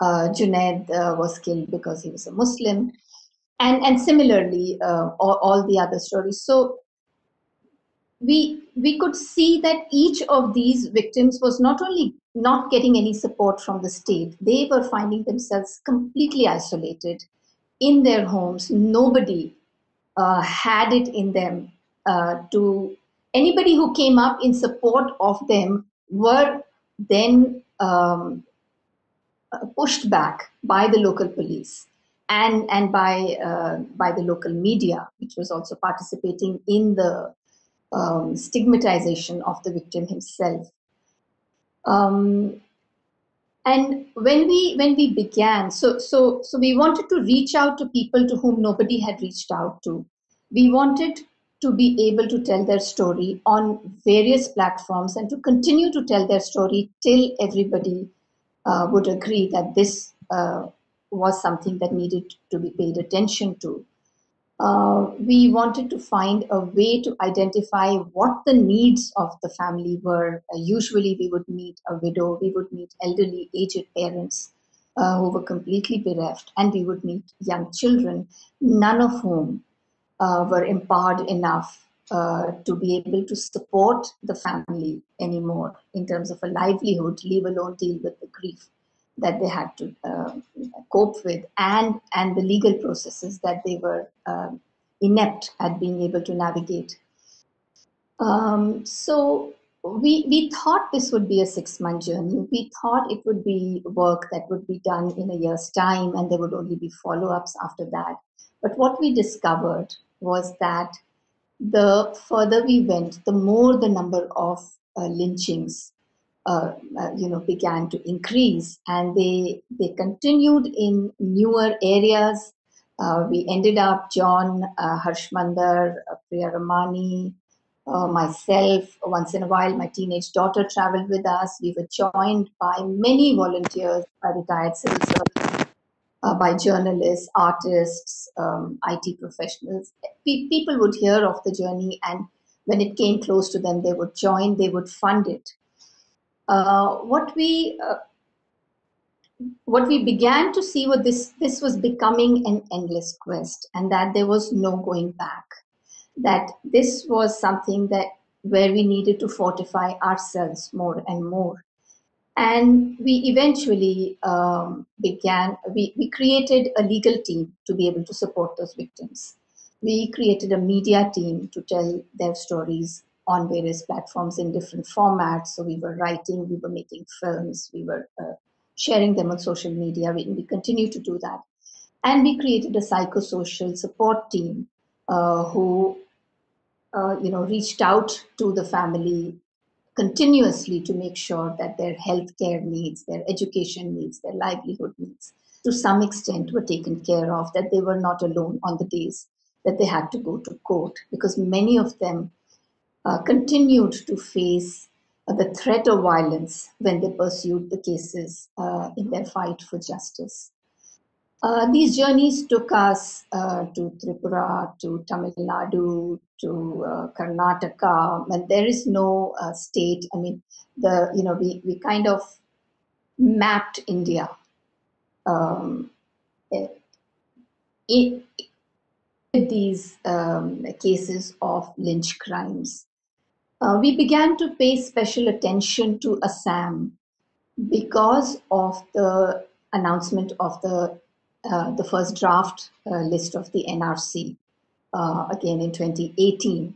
Speaker 5: Uh, Junaid uh, was killed because he was a Muslim. And and similarly all, all the other stories. So we we could see that each of these victims was not only not getting any support from the state they were finding themselves completely isolated in their homes. Nobody uh, had it in them uh, to anybody who came up in support of them were then um, uh, pushed back by the local police and and by uh, by the local media which was also participating in the um, stigmatization of the victim himself. Um, and when we when we began, so so so we wanted to reach out to people to whom nobody had reached out to. We wanted to be able to tell their story on various platforms and to continue to tell their story till everybody uh, would agree that this uh, was something that needed to be paid attention to uh, we wanted to find a way to identify what the needs of the family were. Uh, usually, we would meet a widow, we would meet elderly, aged parents uh, who were completely bereft, and we would meet young children, none of whom uh, were empowered enough uh, to be able to support the family anymore in terms of a livelihood, leave alone deal with the grief that they had to uh, cope with and and the legal processes that they were uh, inept at being able to navigate. Um, so we we thought this would be a six month journey. We thought it would be work that would be done in a year's time and there would only be follow-ups after that. But what we discovered was that the further we went the more the number of uh, lynchings uh, uh, you know began to increase. And they they continued in newer areas. Uh, we ended up john uh, Harsh Mander uh, priya ramani uh, myself once in a while my teenage daughter traveled with us. We were joined by many volunteers by retired civil servants by journalists artists um, it professionals. Pe- people would hear of the journey and when it came close to them they would join they would fund it. Uh, what we uh, what we began to see was this this was becoming an endless quest and that there was no going back. That this was something that where we needed to fortify ourselves more and more and we eventually um, began we, we created a legal team to be able to support those victims we created a media team to tell their stories on various platforms in different formats. So we were writing, we were making films, we were uh, sharing them on social media. We, we continue to do that. And we created a psychosocial support team uh, who, uh, you know, reached out to the family continuously to make sure that their healthcare needs, their education needs, their livelihood needs, to some extent were taken care of, that they were not alone on the days that they had to go to court, because many of them uh, continued to face uh, the threat of violence when they pursued the cases uh, in their fight for justice. Uh, these journeys took us uh, to Tripura, to Tamil Nadu, to uh, Karnataka, and there is no uh, state. I mean, the you know we we kind of mapped India. Um, it, it, these um, cases of lynch crimes. Uh, we began to pay special attention to Assam because of the announcement of the the first draft uh, list of the NRC uh, again in 2018,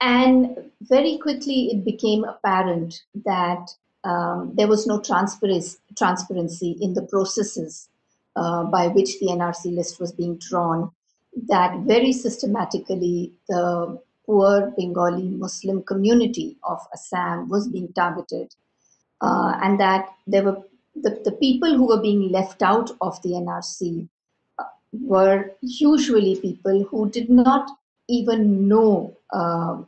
Speaker 5: and very quickly it became apparent that um, there was no transparency, transparency in the processes uh, by which the NRC list was being drawn. That very systematically the poor Bengali Muslim community of Assam was being targeted, uh, and that there were the, the people who were being left out of the NRC uh, were usually people who did not even know uh,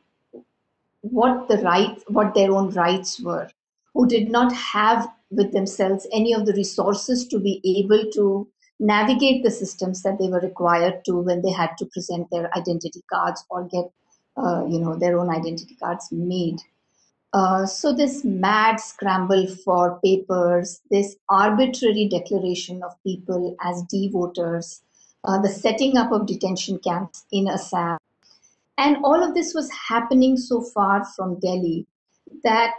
Speaker 5: what the rights, what their own rights were, who did not have with themselves any of the resources to be able to navigate the systems that they were required to when they had to present their identity cards or get, uh, you know, their own identity cards made. Uh, so this mad scramble for papers, this arbitrary declaration of people as D-voters, uh, the setting up of detention camps in Assam, and all of this was happening so far from Delhi that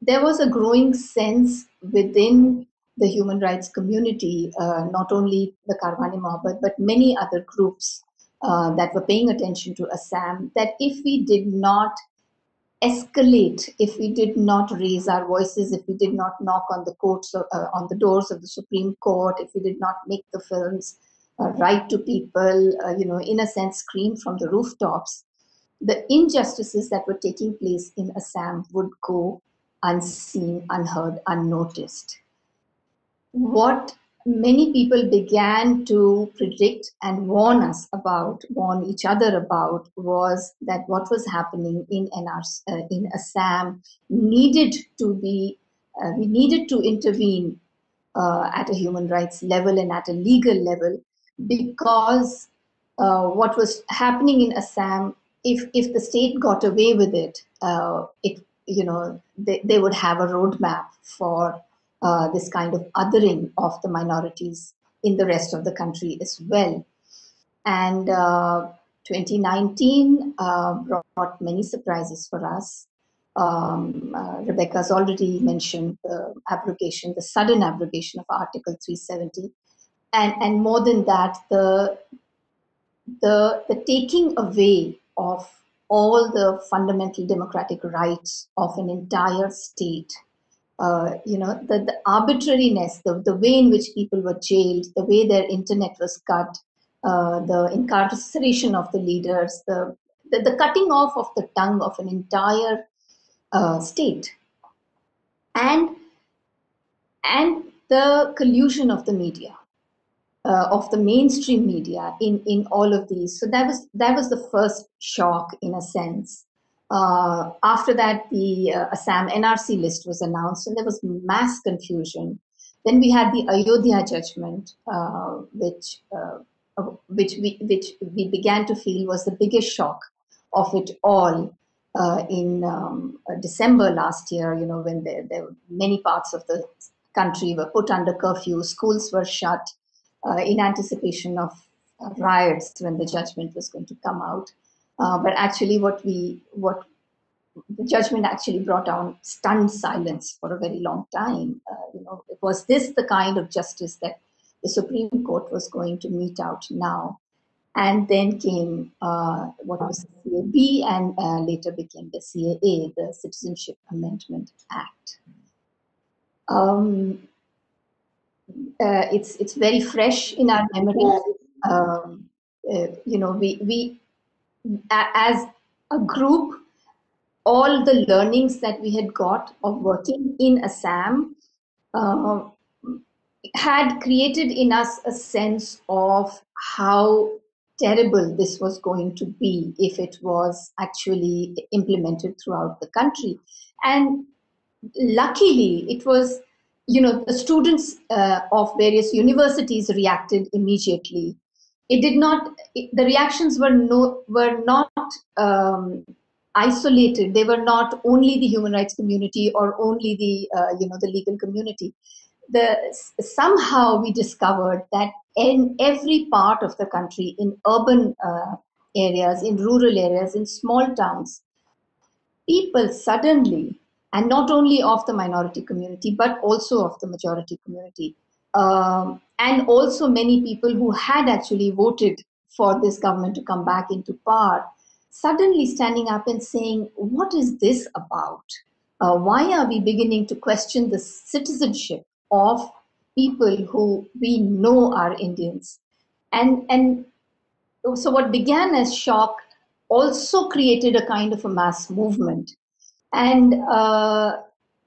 Speaker 5: there was a growing sense within the human rights community, uh, not only the Karwani Mohabbat, but many other groups uh, that were paying attention to Assam, that if we did not escalate if we did not raise our voices, if we did not knock on the courts, uh, on the doors of the Supreme Court, if we did not make the films uh, to people, uh, you know, in a sense, scream from the rooftops, the injustices that were taking place in Assam would go unseen, unheard, unnoticed. What many people began to predict and warn us about, warn each other about, was that what was happening in uh, in Assam needed to be, uh, we needed to intervene uh, at a human rights level and at a legal level because uh, what was happening in Assam, if if the state got away with it, uh, it you know they, they would have a roadmap for uh, this kind of othering of the minorities in the rest of the country as well. And uh, 2019 uh, brought many surprises for us. Um, uh, already mentioned the abrogation, the sudden abrogation of Article 370. And, and more than that, the, the, the taking away of all the fundamental democratic rights of an entire state uh, you know, the, the arbitrariness, the, the way in which people were jailed, the way their internet was cut, uh, the incarceration of the leaders, the, the, the, cutting off of the tongue of an entire uh, state, and, and the collusion of the media. Uh, of the mainstream media in, in all of these. So that was that was the first shock in a sense. Uh, after that, the uh, Assam NRC list was announced, and there was mass confusion. Then we had the Ayodhya judgment, uh, which uh, which we which we began to feel was the biggest shock of it all uh, in um, uh, December last year. You know, when there, there were many parts of the country were put under curfew, schools were shut in anticipation of riots when the judgment was going to come out. Uh, but actually, what we what the judgment actually brought down stunned silence for a very long time. Uh, you know, was this the kind of justice that the Supreme Court was going to mete out now? And then came uh, what was the CAB and uh, later became the CAA, the Citizenship Amendment Act. Um, uh, it's it's very fresh in our memory. Um, uh, you know, we we as a group, all the learnings that we had got of working in Assam uh, had created in us a sense of how terrible this was going to be if it was actually implemented throughout the country. And luckily, it was you know, the students uh, of various universities reacted immediately. It did not. It, the reactions were no were not um, isolated. They were not only the human rights community or only the uh, you know the legal community. The somehow we discovered that in every part of the country, in urban uh, areas, in rural areas, in small towns, people suddenly and not only of the minority community, but also of the majority community. Um, and also many people who had actually voted for this government to come back into power, suddenly standing up and saying, What is this about? Uh, why are we beginning to question the citizenship of people who we know are Indians? And, and so, what began as shock also created a kind of a mass movement and uh,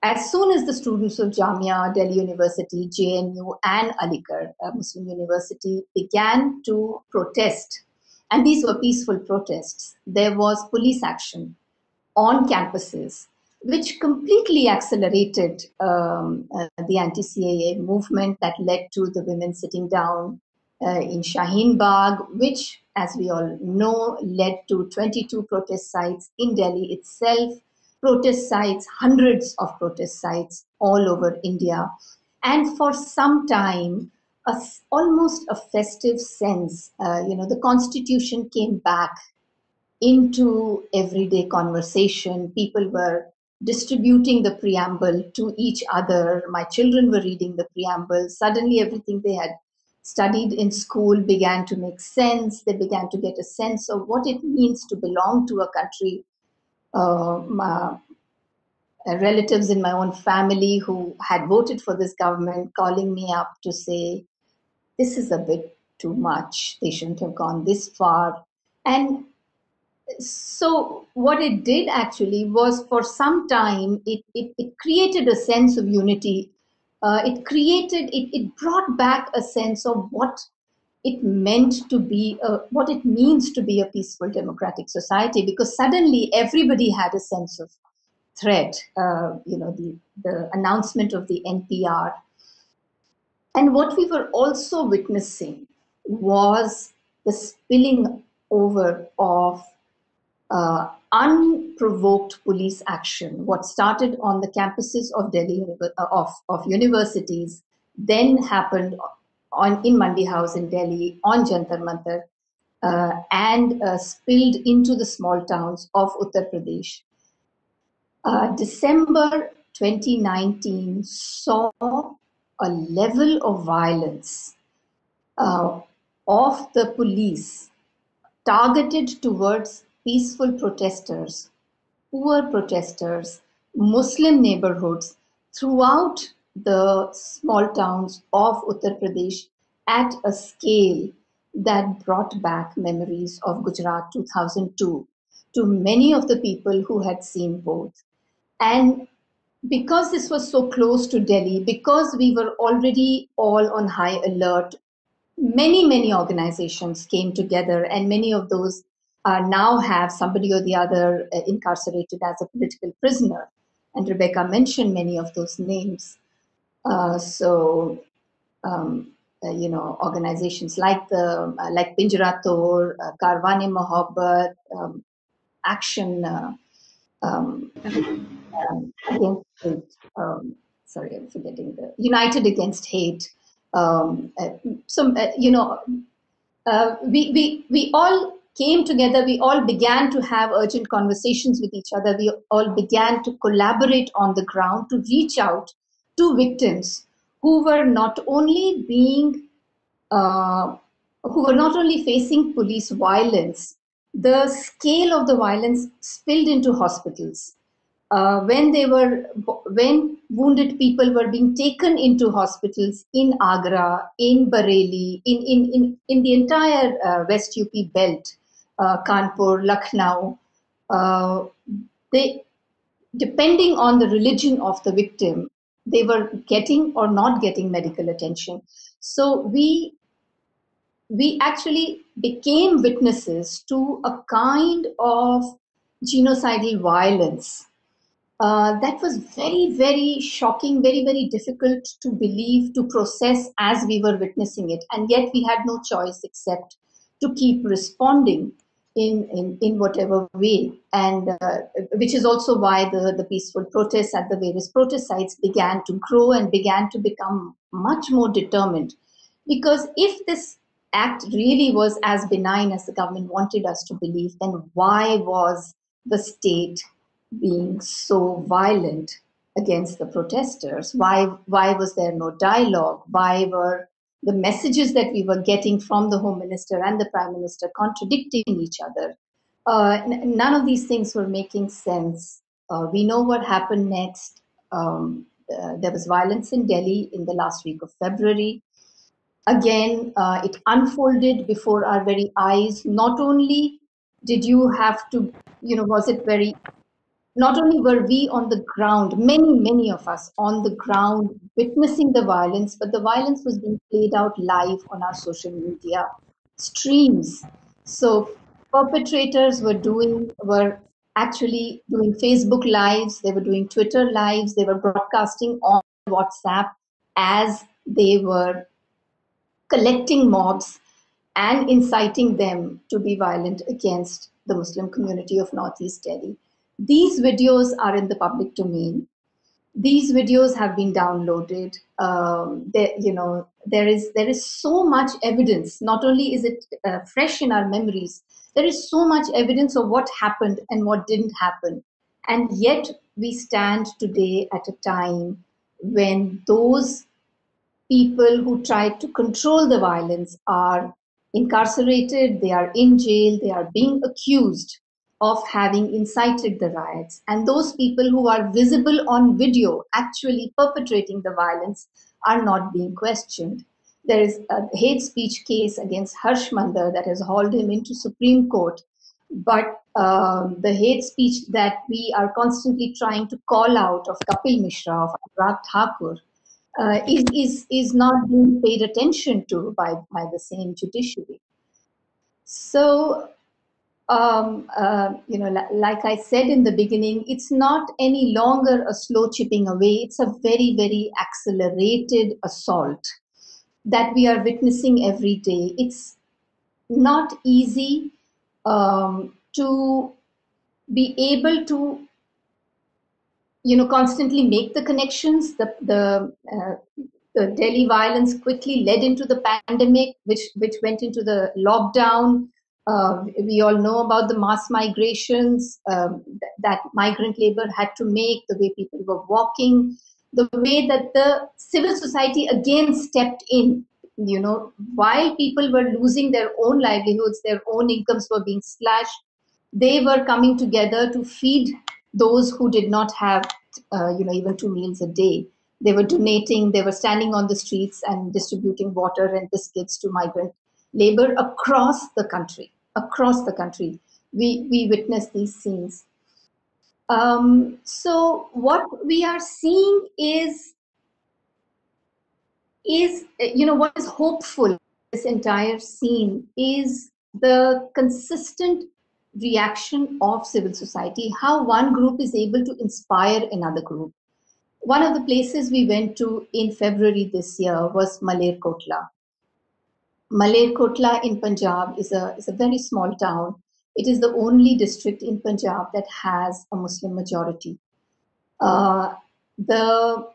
Speaker 5: as soon as the students of Jamia, Delhi University, JNU, and Aligarh uh, Muslim University began to protest, and these were peaceful protests, there was police action on campuses, which completely accelerated um, uh, the anti CAA movement that led to the women sitting down uh, in Shaheen Bagh, which, as we all know, led to 22 protest sites in Delhi itself protest sites, hundreds of protest sites all over India. And for some time, a, almost a festive sense, uh, you know, the constitution came back into everyday conversation. People were distributing the preamble to each other. My children were reading the preamble. Suddenly, everything they had studied in school began to make sense. They began to get a sense of what it means to belong to a country uh, my uh, relatives in my own family who had voted for this government calling me up to say, this is a bit too much. They shouldn't have gone this far. And so, what it did actually was for some time, it, it, it created a sense of unity. Uh, it created, it, it brought back a sense of what it meant to be a, what it means to be a peaceful democratic society because suddenly everybody had a sense of threat uh, you know the, the announcement of the npr and what we were also witnessing was the spilling over of uh, unprovoked police action what started on the campuses of delhi uh, of, of universities then happened on in Mandi House in Delhi, on Jantar Mantar, uh, and uh, spilled into the small towns of Uttar Pradesh. Uh, December 2019 saw a level of violence uh, of the police targeted towards peaceful protesters, poor protesters, Muslim neighborhoods throughout the small towns of Uttar Pradesh at a scale that brought back memories of Gujarat 2002 to many of the people who had seen both. And because this was so close to Delhi, because we were already all on high alert, many, many organizations came together, and many of those uh, now have somebody or the other uh, incarcerated as a political prisoner. And Rebecca mentioned many of those names. Uh, so, um, uh, you know, organizations like the uh, like Pinjra Tod, uh, Karwane Mohabbat, um, Action uh, um, um, Against Hate. Um, sorry, I'm forgetting the United Against Hate. Um, uh, so, you know, we we we all came together. We all began to have urgent conversations with each other. We all began to collaborate on the ground to reach out to victims who were not only being uh, who were not only facing police violence the scale of the violence spilled into hospitals. Uh, when they were when wounded people were being taken into hospitals in agra in bareilly in in in, in the entire uh, west up belt uh, kanpur lucknow uh, they depending on the religion of the victim they were getting or not getting medical attention. So we we actually became witnesses to a kind of genocidal violence uh, that was very, very shocking, very, very difficult to believe, to process as we were witnessing it. And yet we had no choice except to keep responding in, in, in whatever way. And uh, which is also why the, the peaceful protests at the various protest sites began to grow and began to become much more determined. Because if this act really was as benign as the government wanted us to believe, then why was the state being so violent against the protesters? Why, why was there no dialogue? Why were the messages that we were getting from the Home Minister and the Prime Minister contradicting each other? Uh, n- none of these things were making sense. Uh, we know what happened next. Um, uh, there was violence in Delhi in the last week of February. Again, uh, it unfolded before our very eyes. Not only did you have to, you know, was it very not only were we on the ground, many, many of us on the ground witnessing the violence, but the violence was being played out live on our social media streams. So perpetrators were doing, were actually doing Facebook lives, they were doing Twitter lives, they were broadcasting on WhatsApp as they were collecting mobs and inciting them to be violent against the Muslim community of Northeast Delhi. These videos are in the public domain. These videos have been downloaded. Um, there, you know, there is there is so much evidence. Not only is it uh, fresh in our memories, there is so much evidence of what happened and what didn't happen. And yet, we stand today at a time when those people who tried to control the violence are incarcerated, they are in jail, they are being accused of having incited the riots. And those people who are visible on video actually perpetrating the violence are not being questioned. There is a hate speech case against Harsh Mander that has hauled him into Supreme Court. But um, the hate speech that we are constantly trying to call out of Kapil Mishra, of Anurag Thakur, uh, is, is, is not being paid attention to by, by the same judiciary. So um, uh, you know, like I said in the beginning, it's not any longer a slow chipping away. It's a very, very accelerated assault that we are witnessing every day. It's not easy um, to be able to, you know, constantly make the connections. The the uh, the Delhi violence quickly led into the pandemic, which which went into the lockdown uh, we all know about the mass migrations um, th- that migrant labor had to make, the way people were walking, the way that the civil society again stepped in. You know, while people were losing their own livelihoods, their own incomes were being slashed, they were coming together to feed those who did not have, uh, you know, even two meals a day. They were donating, they were standing on the streets and distributing water and biscuits to migrant labor across the country. Across the country, we we witness these scenes. Um, so what we are seeing is is you know what is hopeful this entire scene is the consistent reaction of civil society how one group is able to inspire another group one of the places we went to in february this year was malerkotla Malerkotla in Punjab is a, is a very small town. It is the only district in Punjab that has a Muslim majority. Uh, the,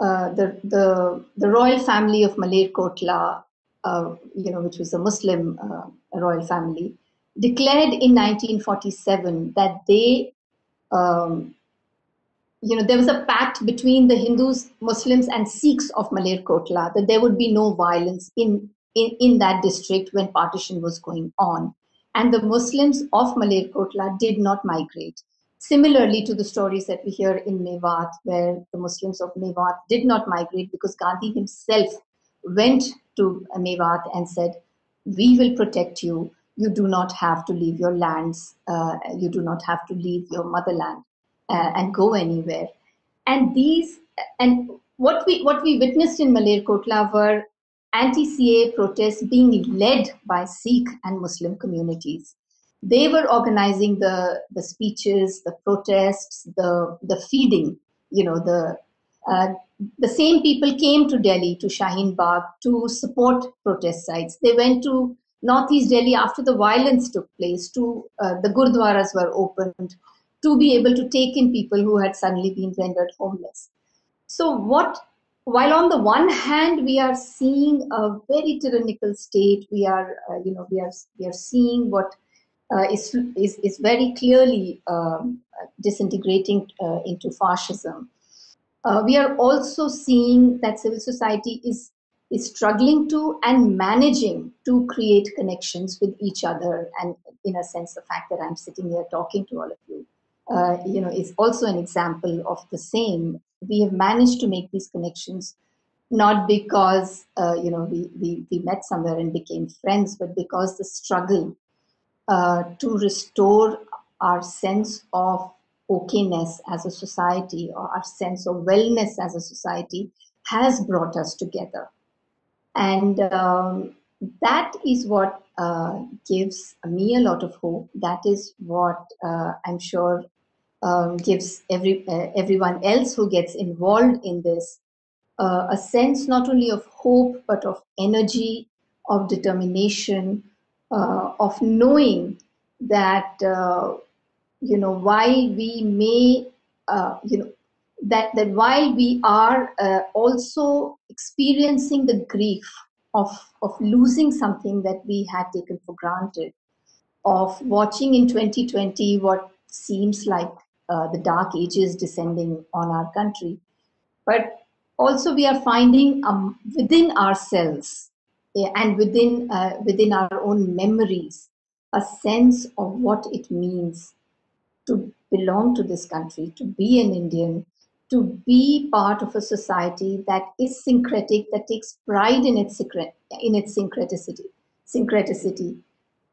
Speaker 5: uh, the, the, the royal family of Malerkotla, uh, you know, which was a Muslim uh, royal family, declared in 1947 that they, um, you know, there was a pact between the Hindus, Muslims, and Sikhs of Malerkotla that there would be no violence in in, in that district when partition was going on. And the Muslims of Malerkotla did not migrate. Similarly to the stories that we hear in Mewat, where the Muslims of Mewat did not migrate because Gandhi himself went to Mewat and said, We will protect you. You do not have to leave your lands. Uh, you do not have to leave your motherland uh, and go anywhere. And these, and what we what we witnessed in Malerkotla were anti-CAA protests being led by Sikh and Muslim communities. they were organizing the the speeches, the protests, the the feeding. You know, the uh, the same people came to Delhi to Shaheen Bagh to support protest sites. They went to Northeast Delhi after the violence took place. To uh, the gurdwaras were opened to be able to take in people who had suddenly been rendered homeless. So what while on the one hand we are seeing a very tyrannical state, we are uh, you know we are we are seeing what uh, is, is is very clearly um, disintegrating uh, into fascism. Uh, we are also seeing that civil society is is struggling to and managing to create connections with each other and in a sense the fact that i'm sitting here talking to all of you uh, you know is also an example of the same we have managed to make these connections not because uh, you know we, we, we met somewhere and became friends but because the struggle uh, to restore our sense of okayness as a society or our sense of wellness as a society has brought us together. And um, that is what uh, gives me a lot of hope. That is what uh, i'm sure um, gives every uh, everyone else who gets involved in this uh, a sense not only of hope but of energy, of determination, uh, of knowing that uh, you know while we may uh, you know that that while we are uh, also experiencing the grief of of losing something that we had taken for granted, of watching in 2020 what seems like uh, the dark ages descending on our country. But also, we are finding um, within ourselves and within uh, within our own memories a sense of what it means to belong to this country, to be an Indian, to be part of a society that is syncretic, that takes pride in its in its syncreticity, syncreticity,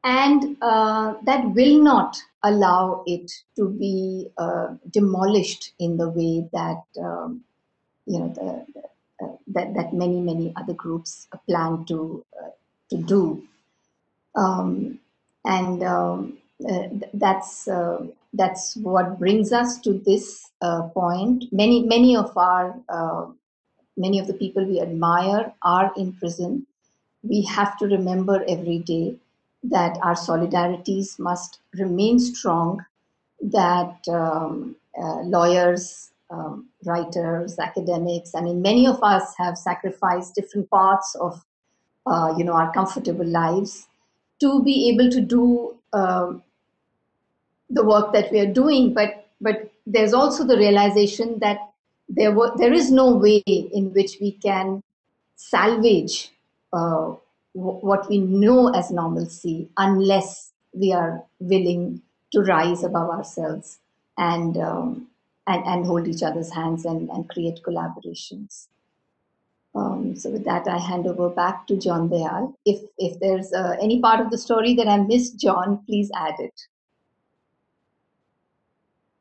Speaker 5: and uh, that will not allow it to be uh, demolished in the way that um, you know the, uh, that that many many other groups plan to uh, to do, um, and um, uh, that's uh, that's what brings us to this point. Many many of our many of the people we admire are in prison. We have to remember every day that our solidarities must remain strong, that um, uh, lawyers, um, writers, academics, I mean, many of us have sacrificed different parts of, uh, you know, our comfortable lives to be able to do um, the work that we are doing. But but there's also the realization that there were, there is no way in which we can salvage uh, what we know as normalcy unless we are willing to rise above ourselves and um, and, and hold each other's hands and, and create collaborations. Um, so with that, I hand over back to John Dayal. If if there's uh, any part of the story that I missed, John, please add it.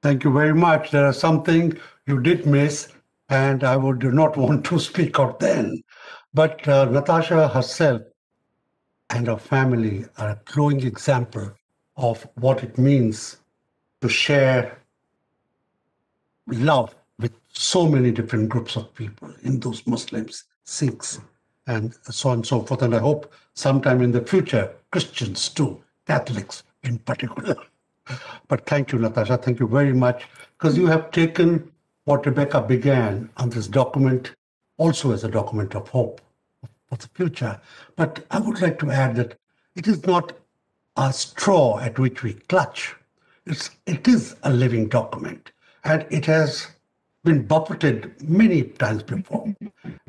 Speaker 1: Thank you very much. There is something you did miss, and I would not want to speak out then. But uh, Natasha herself and our family are a glowing example of what it means to share love with so many different groups of people Hindus, Muslims, Sikhs, and so on and so forth. And I hope sometime in the future, Christians too, Catholics in particular. But thank you, Natasha. Thank you very much because you have taken what Rebecca began on this document also as a document of hope for the future. But I would like to add that it is not a straw at which we clutch. It's, it is a living document, and it has been buffeted many times before.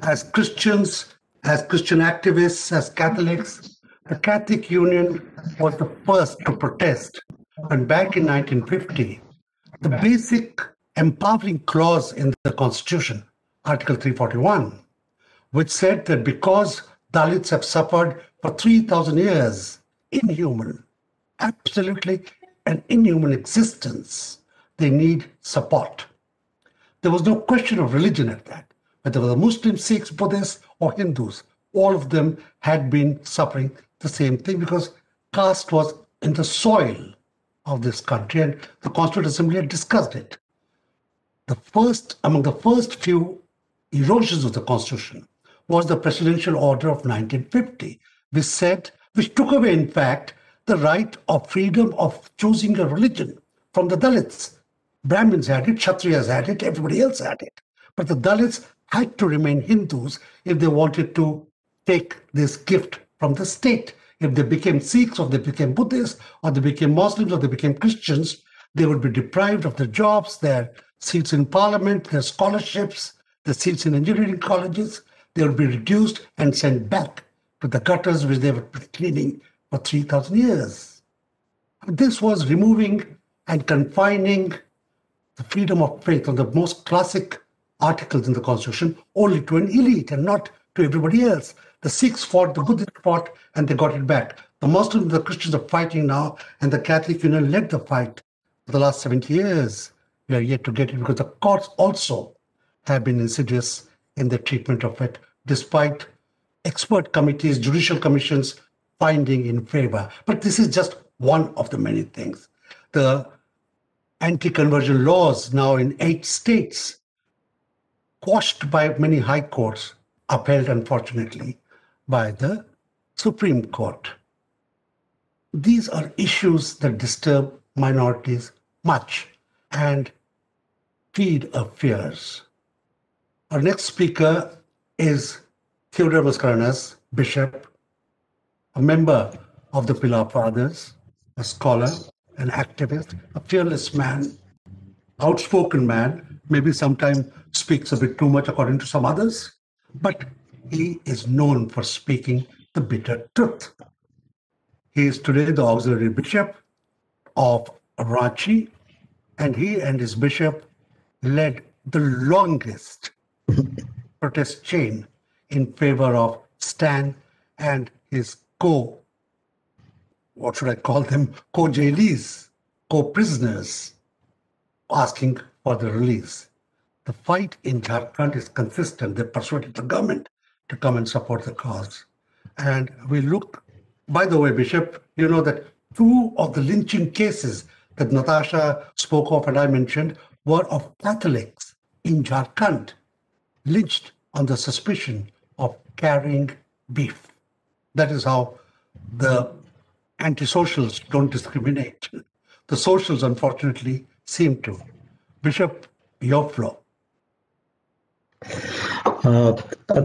Speaker 1: As Christians, as Christian activists, as Catholics, the Catholic Union was the first to protest. And back in 1950, the basic empowering clause in the Constitution, Article 341, which said that because Dalits have suffered for 3,000 years inhuman, absolutely an inhuman existence, they need support. There was no question of religion at that, whether they were Muslims, Sikhs, Buddhists, or Hindus. All of them had been suffering the same thing because caste was in the soil of this country, and the Constituent Assembly had discussed it. The first, among the first few erosions of the Constitution was the Presidential Order of 1950, which said, which took away, in fact, the right of freedom of choosing a religion from the Dalits. Brahmins had it, Kshatriyas had it, everybody else had it. But the Dalits had to remain Hindus if they wanted to take this gift from the state. If they became Sikhs or they became Buddhists or they became Muslims or they became Christians, they would be deprived of their jobs, their seats in parliament, their scholarships, their seats in engineering colleges. They would be reduced and sent back to the gutters which they were cleaning for 3,000 years. This was removing and confining the freedom of faith on the most classic articles in the constitution only to an elite and not to everybody else. The Sikhs fought, the Buddhists fought, and they got it back. The Muslims and the Christians are fighting now, and the Catholic Union led the fight for the last 70 years. We are yet to get it because the courts also have been insidious in the treatment of it, despite expert committees, judicial commissions finding in favor. But this is just one of the many things. The anti conversion laws now in eight states, quashed by many high courts, upheld unfortunately by the Supreme Court. These are issues that disturb minorities much and feed our fears. Our next speaker is Theodore Mascarenhas, Bishop, a member of the Pilar Fathers, a scholar, an activist, a fearless man, outspoken man, maybe sometimes speaks a bit too much according to some others, but he is known for speaking the bitter truth. He is today the auxiliary bishop of Ranchi, and he and his bishop led the longest protest chain in favor of Stan and his co, what should I call them, co-jailees, co-prisoners, asking for the release. The fight in Jharkhand is consistent. They persuaded the government to come and support the cause. And we look, by the way, Bishop, you know that two of the lynching cases that Natasha spoke of and I mentioned were of Catholics in Jharkhand, lynched on the suspicion of carrying beef. That is how the anti-socials don't discriminate. The socials, unfortunately, seem to. Bishop, your floor.
Speaker 6: Uh,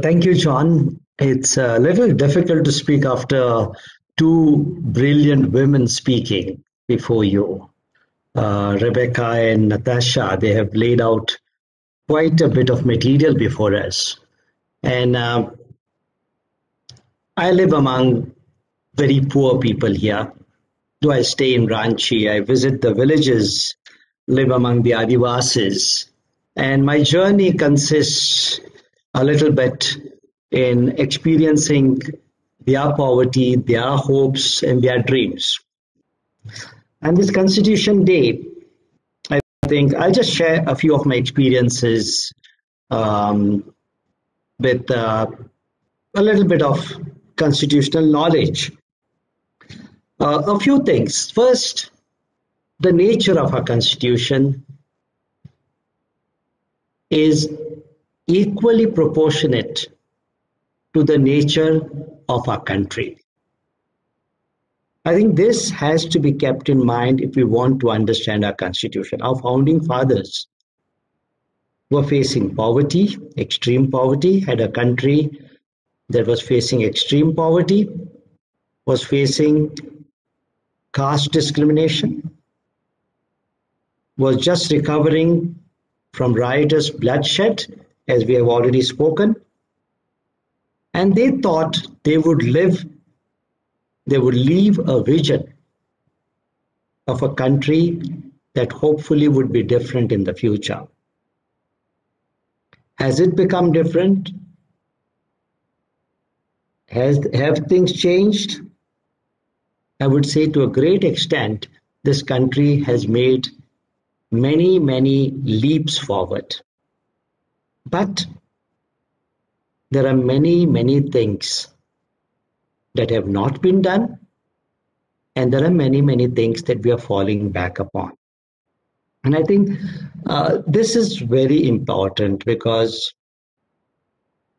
Speaker 6: thank you, John. It's a little difficult to speak after two brilliant women speaking before you. Uh, Rebecca and Natasha, they have laid out quite a bit of material before us. And uh, I live among very poor people here. Do I stay in Ranchi? I visit the villages, live among the Adivasis. And my journey consists a little bit in experiencing their poverty, their hopes, and their dreams. And this Constitution Day, think I'll just share a few of my experiences um, with uh, a little bit of constitutional knowledge. Uh, a few things. First, the nature of our Constitution is equally proportionate to the nature of our country. I think this has to be kept in mind if we want to understand our constitution. Our founding fathers were facing poverty, extreme poverty, had a country that was facing extreme poverty, was facing caste discrimination, was just recovering from riotous bloodshed, as we have already spoken. And they thought they would live, they would leave a vision of a country that hopefully would be different in the future. Has it become different? Has, have things changed? I would say to a great extent, this country has made many, many leaps forward. But there are many, many things that have not been done And there are many, many things that we are falling back upon. And I think uh, this is very important because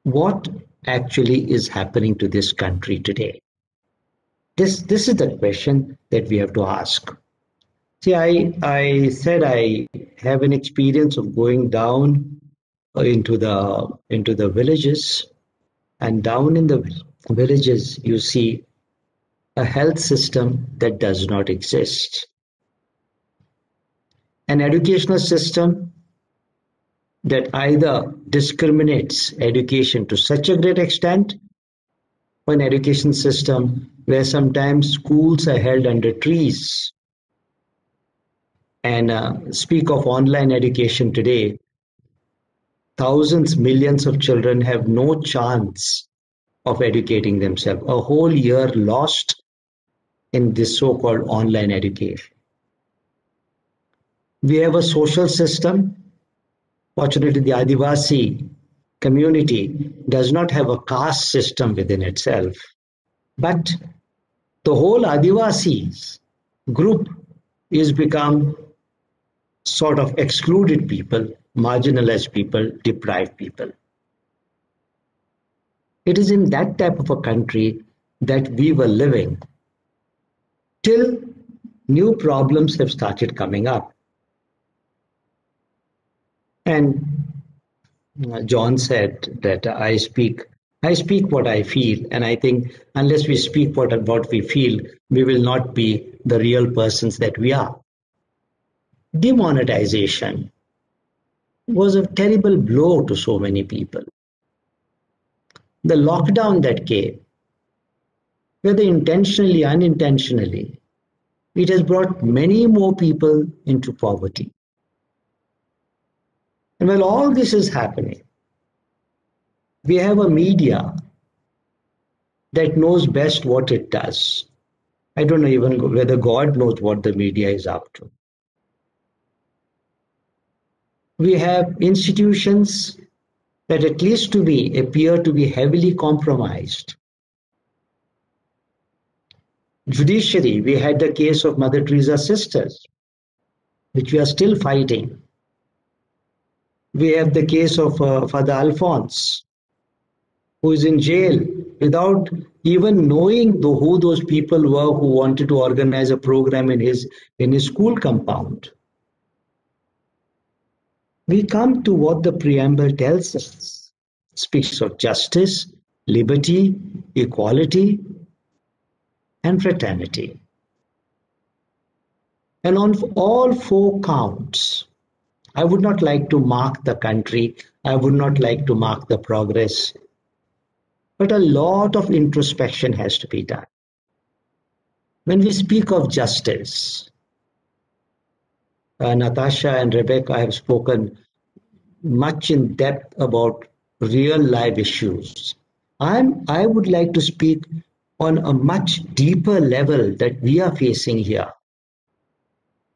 Speaker 6: what actually is happening to this country today? This, this is the question that we have to ask. See, I, I said I have an experience of going down into the into the villages, and down in the villages you see a health system that does not exist, an educational system that either discriminates education to such a great extent, or an education system where sometimes schools are held under trees. And uh, speak of online education today, thousands, millions of children have no chance of educating themselves. A whole year lost in this so called online education. We have a social system. Fortunately, the Adivasi community does not have a caste system within itself. But the whole Adivasis group is become sort of excluded people, marginalized people, deprived people. It is in that type of a country that we were living till new problems have started coming up. And uh, John said that I speak I speak what I feel, and I think unless we speak what what we feel, we will not be the real persons that we are demonetization was a terrible blow to so many people. The lockdown that came, whether intentionally, unintentionally, it has brought many more people into poverty. And while all this is happening, we have a media that knows best what it does. I don't know even whether God knows what the media is up to we have institutions that at least to me appear to be heavily compromised. Judiciary, we had the case of Mother Teresa's sisters, which we are still fighting. We have the case of uh, Father Alphonse, who is in jail without even knowing the, who those people were who wanted to organize a program in his in his school compound we come to what the preamble tells us. It speaks of justice, liberty, equality, and fraternity. And on all four counts, I would not like to mark the country, I would not like to mark the progress, but a lot of introspection has to be done. When we speak of justice, Uh, Natasha and Rebecca have spoken much in depth about real life issues. I'm, I would like to speak on a much deeper level that we are facing here.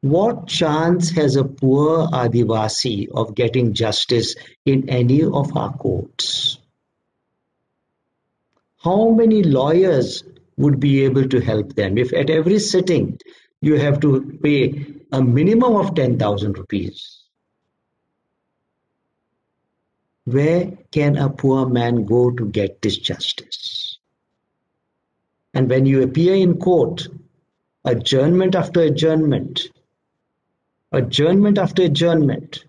Speaker 6: What chance has a poor Adivasi of getting justice in any of our courts? How many lawyers would be able to help them if at every sitting you have to pay a minimum of 10,000 rupees. Where can a poor man go to get this justice? And when you appear in court, adjournment after adjournment, adjournment after adjournment,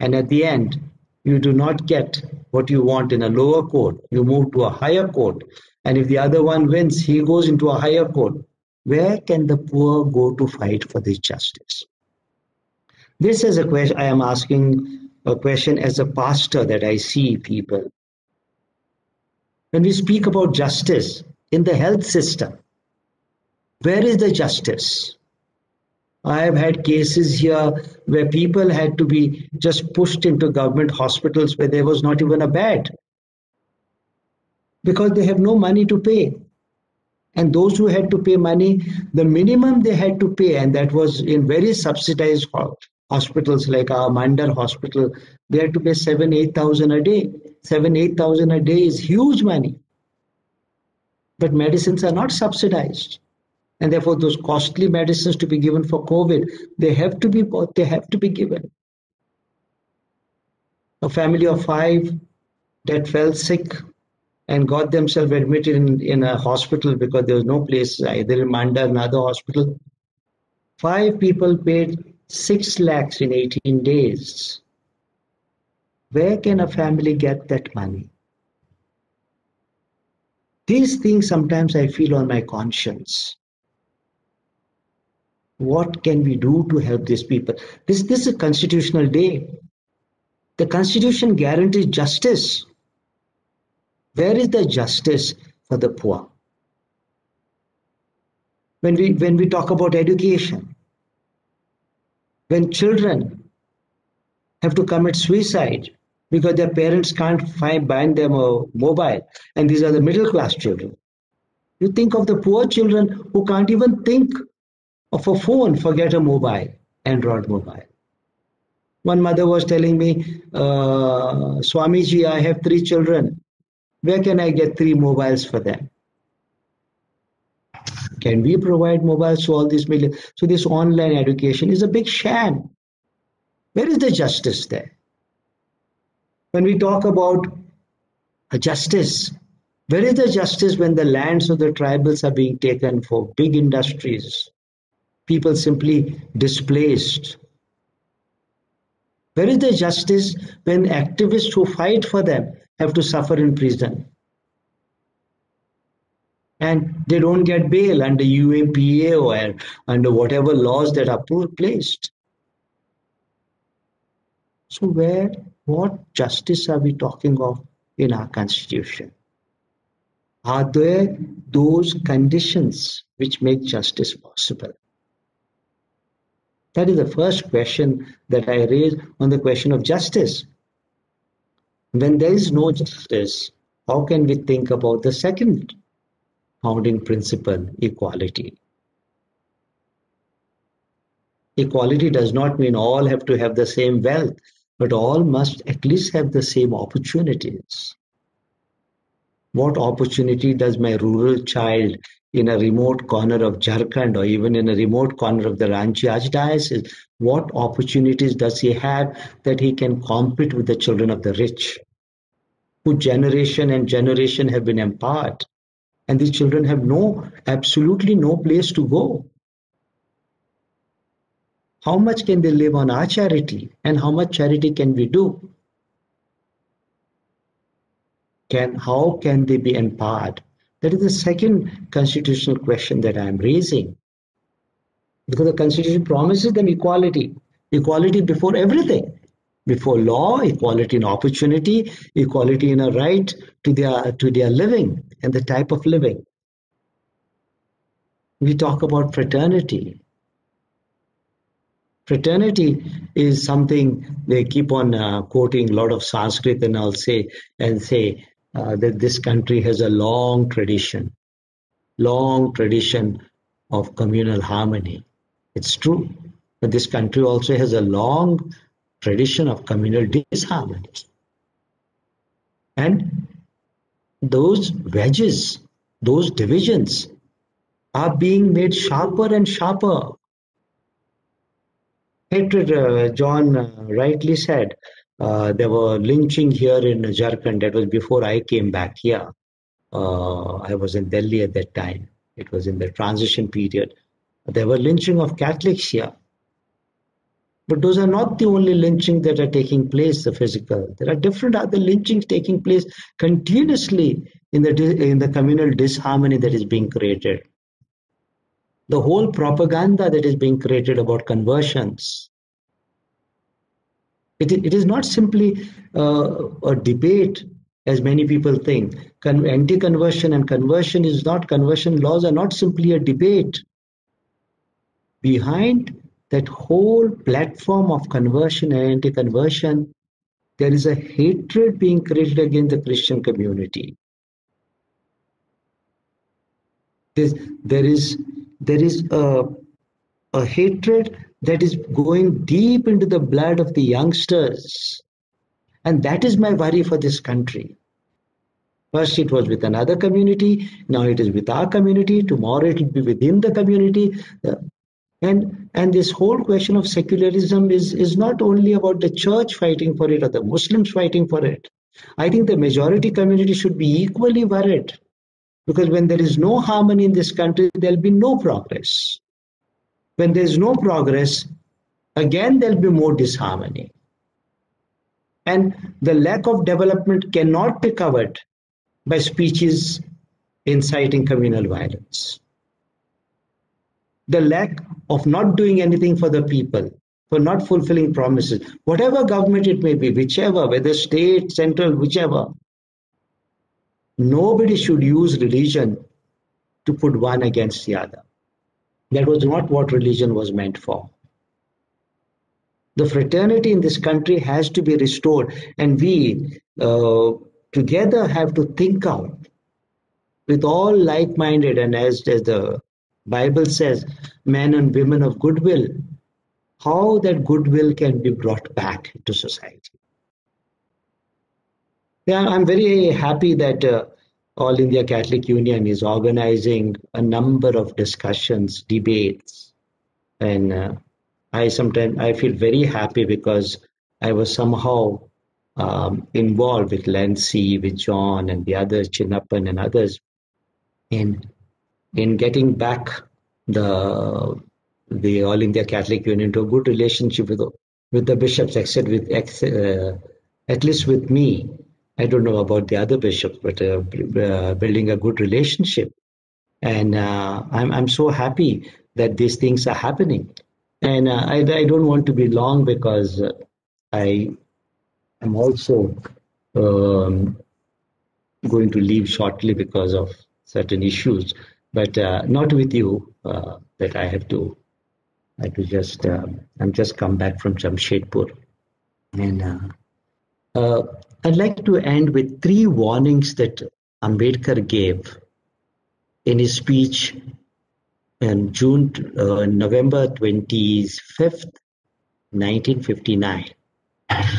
Speaker 6: and at the end, you do not get what you want in a lower court, you move to a higher court, and if the other one wins, he goes into a higher court. Where can the poor go to fight for this justice? This is a question I am asking a question as a pastor that I see people. When we speak about justice in the health system, where is the justice? I have had cases here where people had to be just pushed into government hospitals where there was not even a bed because they have no money to pay and those who had to pay money the minimum they had to pay and that was in very subsidized hospitals like our mandar hospital they had to pay 7 8000 a day. 7 8000 a day is huge money. But medicines are not subsidized. And therefore those costly medicines to be given for COVID, they have to be bought, they have to be given. A family of five that fell sick and got themselves admitted in, in a hospital because there was no place either in Mandar or another hospital. Five people paid six lakhs in 18 days. Where can a family get that money? These things sometimes I feel on my conscience. What can we do to help these people? This, this is a constitutional day. The constitution guarantees justice. Where is the justice for the poor? When we, when we talk about education, when children have to commit suicide because their parents can't find buy them a mobile, and these are the middle class children. You think of the poor children who can't even think of a phone, forget a mobile, Android mobile. One mother was telling me, uh, Swamiji, I have three children. Where can I get three mobiles for them? Can we provide mobiles to all these millions? So this online education is a big sham. Where is the justice there? When we talk about justice, where is the justice when the lands of the tribals are being taken for big industries? People simply displaced. Where is the justice when activists who fight for them have to suffer in prison. And they don't get bail under UAPA or under whatever laws that are placed. So, where, what justice are we talking of in our constitution? Are there those conditions which make justice possible? That is the first question that I raise on the question of justice. When there is no justice, how can we think about the second founding principle, equality? Equality does not mean all have to have the same wealth, but all must at least have the same opportunities. What opportunity does my rural child in a remote corner of Jharkhand or even in a remote corner of the Ranchi Archdiocese, what opportunities does he have that he can compete with the children of the rich, who generation and generation have been empowered, and these children have no, absolutely no place to go. How much can they live on our charity, and how much charity can we do? Can how can they be empowered? That is the second constitutional question that I am raising. Because the Constitution promises them equality, equality before everything, before law, equality in opportunity, equality in a right to their to their living and the type of living. We talk about fraternity. Fraternity is something they keep on uh, quoting a lot of Sanskrit, and I'll say and say uh, that this country has a long tradition, long tradition of communal harmony. It's true, but this country also has a long tradition of communal disharmony. And those wedges, those divisions are being made sharper and sharper. Hatred, uh, John uh, rightly said, uh, there were lynching here in Jharkhand. That was before I came back here. Uh, I was in Delhi at that time. It was in the transition period. There were lynching of Catholics here. But those are not the only lynching that are taking place, the physical. There are different other lynchings taking place continuously in the, in the communal disharmony that is being created. The whole propaganda that is being created about conversions, it, it is not simply uh, a debate as many people think. Con- anti-conversion and conversion is not conversion laws are not simply a debate. Behind that whole platform of conversion and anti-conversion, there is a hatred being created against the Christian community. There's, there is there is a, a hatred that is going deep into the blood of the youngsters. And that is my worry for this country. First, it was with another community. Now it is with our community. Tomorrow, it will be within the community. And and this whole question of secularism is is not only about the church fighting for it or the Muslims fighting for it. I think the majority community should be equally worried because when there is no harmony in this country, there'll be no progress. When there's no progress, again there'll be more disharmony. And the lack of development cannot be covered by speeches inciting communal violence. The lack of not doing anything for the people, for not fulfilling promises, whatever government it may be, whichever, whether state, central, whichever, nobody should use religion to put one against the other. That was not what religion was meant for. The fraternity in this country has to be restored, and we uh, together have to think out with all like minded and as, as the Bible says, men and women of goodwill, how that goodwill can be brought back to society. Yeah, I'm very happy that uh, All India Catholic Union is organizing a number of discussions, debates, and uh, I sometimes I feel very happy because I was somehow um, involved with Lancy, with John, and the others, Chinnappan and others, in in getting back the the All India Catholic Union to a good relationship with with the bishops, except with uh, at least with me. I don't know about the other bishops, but uh, uh, building a good relationship, and uh, I'm I'm so happy that these things are happening, and uh, I I don't want to be long because I am also um, going to leave shortly because of certain issues, but uh, not with you. Uh, that I have to, I have to just. Um, I'm just come back from Jamshedpur, and uh, uh, I'd like to end with three warnings that Ambedkar gave in his speech in June, uh, November 25th, 1959.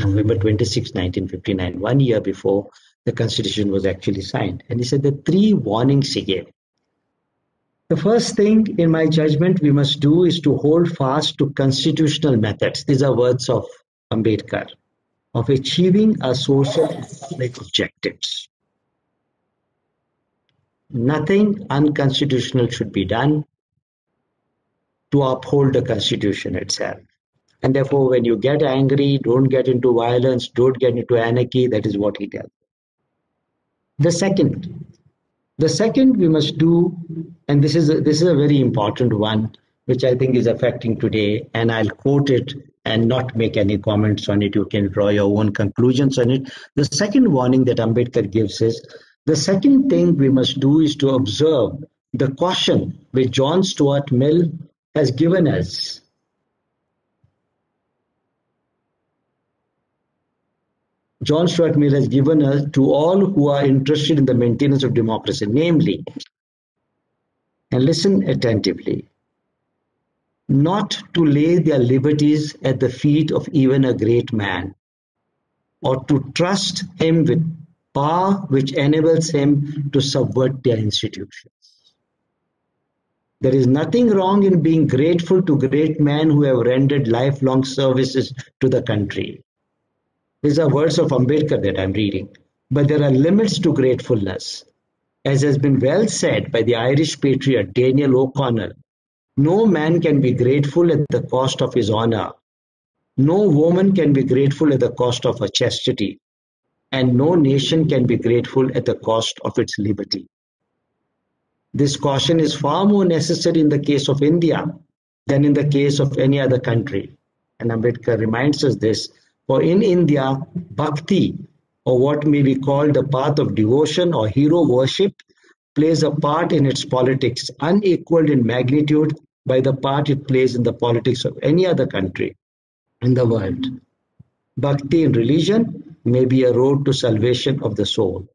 Speaker 6: November 26, 1959, one year before the Constitution was actually signed. And he said the three warnings he gave. The first thing, in my judgment, we must do is to hold fast to constitutional methods. These are words of Ambedkar of achieving our social objectives. Nothing unconstitutional should be done to uphold the Constitution itself. And therefore, when you get angry, don't get into violence, don't get into anarchy. That is what he tells. The second, the second we must do, and this is a, this is a very important one, which I think is affecting today, and I'll quote it and not make any comments on it. You can draw your own conclusions on it. The second warning that Ambedkar gives is the second thing we must do is to observe the caution which John Stuart Mill has given us John Stuart Mill has given us to all who are interested in the maintenance of democracy, namely, and listen attentively, not to lay their liberties at the feet of even a great man, or to trust him with power which enables him to subvert their institutions. There is nothing wrong in being grateful to great men who have rendered lifelong services to the country. These are words of Ambedkar that I'm reading. But there are limits to gratefulness. As has been well said by the Irish patriot Daniel O'Connell, no man can be grateful at the cost of his honor. No woman can be grateful at the cost of her chastity. And no nation can be grateful at the cost of its liberty. This caution is far more necessary in the case of India than in the case of any other country. And Ambedkar reminds us this for in India, bhakti, or what may be called the path of devotion or hero worship, plays a part in its politics unequaled in magnitude by the part it plays in the politics of any other country in the world. Bhakti in religion may be a road to salvation of the soul.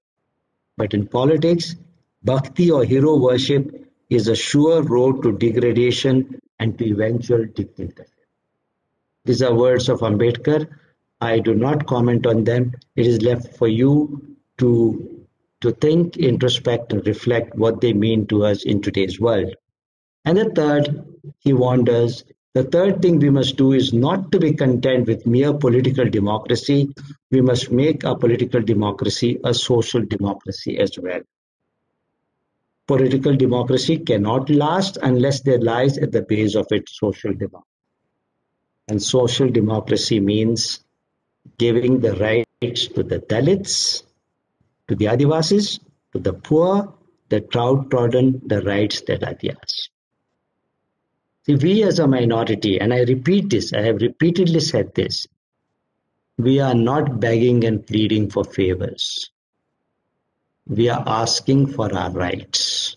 Speaker 6: But in politics, bhakti or hero worship is a sure road to degradation and to eventual dictatorship. These are words of Ambedkar I do not comment on them. It is left for you to to think, introspect, and reflect what they mean to us in today's world. And the third, he warned us the third thing we must do is not to be content with mere political democracy. We must make our political democracy a social democracy as well. Political democracy cannot last unless there lies at the base of it social democracy. And social democracy means giving the rights to the Dalits, to the Adivasis, to the poor, the downtrodden, the rights that are theirs. We as a minority, and I repeat this, I have repeatedly said this, we are not begging and pleading for favors. We are asking for our rights.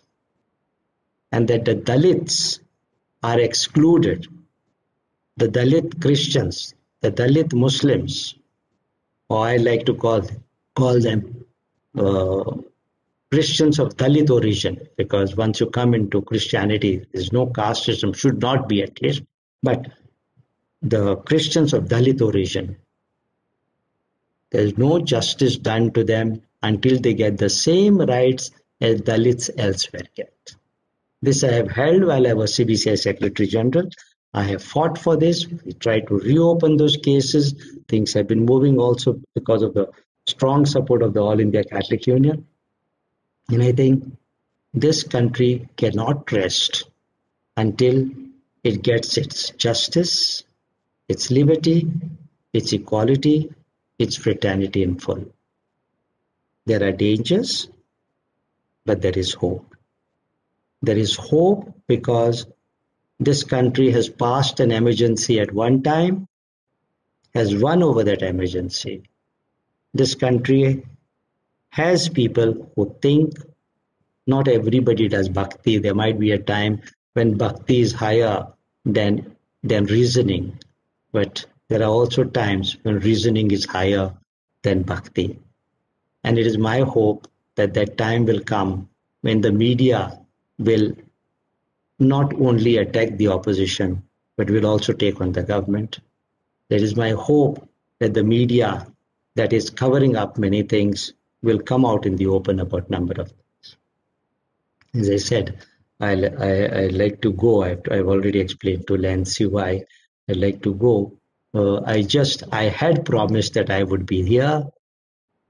Speaker 6: And that the Dalits are excluded the Dalit Christians, the Dalit Muslims, or I like to call call them uh, Christians of Dalit origin, because once you come into Christianity, there's no caste system, should not be at least, but the Christians of Dalit origin, there's no justice done to them until they get the same rights as Dalits elsewhere get. This I have held while I was CBCI Secretary General, I have fought for this. We tried to reopen those cases. Things have been moving also because of the strong support of the All India Catholic Union. And I think this country cannot rest until it gets its justice, its liberty, its equality, its fraternity in full. There are dangers, but there is hope. There is hope because this country has passed an emergency at one time, has won over that emergency. This country has people who think not everybody does bhakti. There might be a time when bhakti is higher than, than reasoning, but there are also times when reasoning is higher than bhakti. And it is my hope that that time will come when the media will not only attack the opposition, but will also take on the government. There is my hope that the media that is covering up many things will come out in the open about number of things. As I said, I, I, I like to go. I've, I've already explained to Lancy why I like to go. Uh, I just I had promised that I would be here,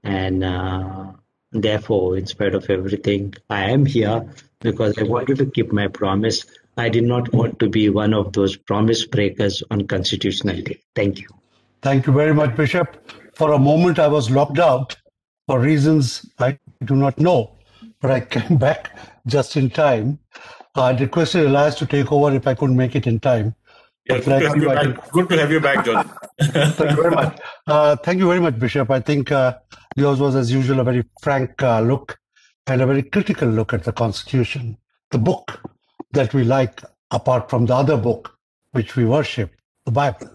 Speaker 6: and uh, therefore, in spite of everything, I am here because I wanted to keep my promise. I did not want to be one of those promise breakers on Constitutional Day. Thank you.
Speaker 1: Thank you very much, Bishop. For a moment, I was locked out for reasons I do not know, but I came back just in time. I requested Elias to take over if I couldn't make it in time.
Speaker 7: Yeah, good, to have you back. good to have you back, John.
Speaker 1: thank you very much. Uh, thank you very much, Bishop. I think uh, yours was, as usual, a very frank uh, look and a very critical look at the Constitution, the book that we like, apart from the other book which we worship, the Bible.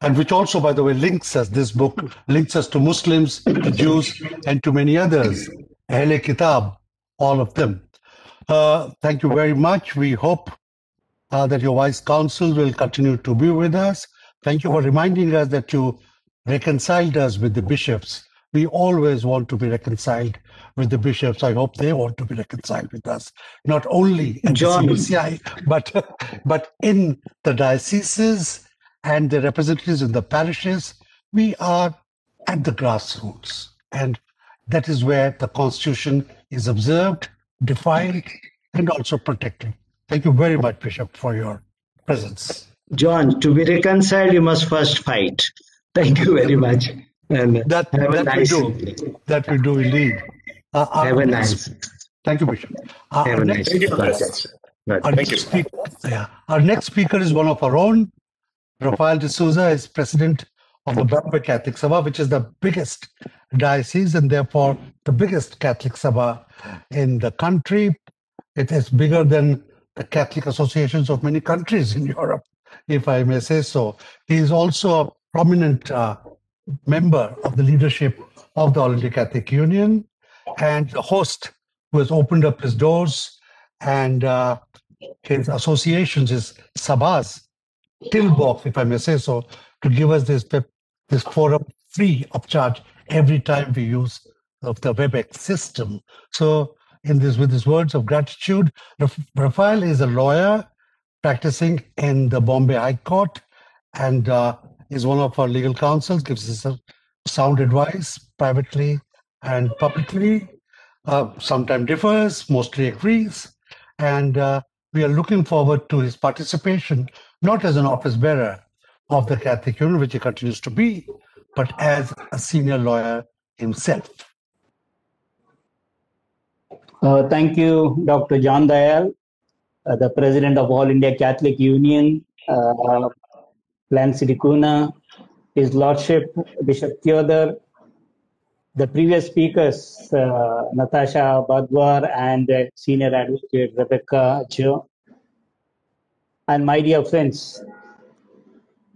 Speaker 1: And which also, by the way, links us, this book links us to Muslims, to Jews, and to many others. Ahle Kitab, all of them. Uh, thank you very much. We hope uh, that your wise counsel will continue to be with us. Thank you for reminding us that you reconciled us with the bishops. We always want to be reconciled with the bishops. I hope they want to be reconciled with us, not only in John. the CBCI, but, but in the dioceses and the representatives in the parishes. We are at the grassroots. And that is where the Constitution is observed, defined, and also protected. Thank you very much, Bishop, for your presence.
Speaker 6: John, to be reconciled, you must first fight. Thank you very much.
Speaker 1: And that, that nice we do. That we do indeed.
Speaker 6: Uh, have a nice.
Speaker 1: Thank you, Bishop.
Speaker 6: Uh, have a nice. Thank you.
Speaker 1: Our thank you. Speaker, yeah. Our next speaker is one of our own. Rafael de Souza is president of the Bombay Catholic Sabha, which is the biggest diocese and therefore the biggest Catholic Sabha in the country. It is bigger than the Catholic associations of many countries in Europe, if I may say so. He is also a prominent uh, member of the leadership of the All India Catholic Union and the host who has opened up his doors and uh, his associations, his sabas, Tilbox, if I may say so, to give us this this forum free of charge every time we use of the WebEx system. So, in this, with his words of gratitude, Rafael is a lawyer practicing in the Bombay High Court and uh, is one of our legal counsels, gives us sound advice privately and publicly. Uh, sometimes differs, mostly agrees. And uh, we are looking forward to his participation, not as an office bearer of the Catholic Union, which he continues to be, but as a senior lawyer himself.
Speaker 8: Uh, thank you, Dr. John Dayal, uh, the President of All India Catholic Union, uh, Kuna, His Lordship Bishop Theodore, the previous speakers, uh, Natasha Badhwar and Senior Advocate Rebecca John, and my dear friends,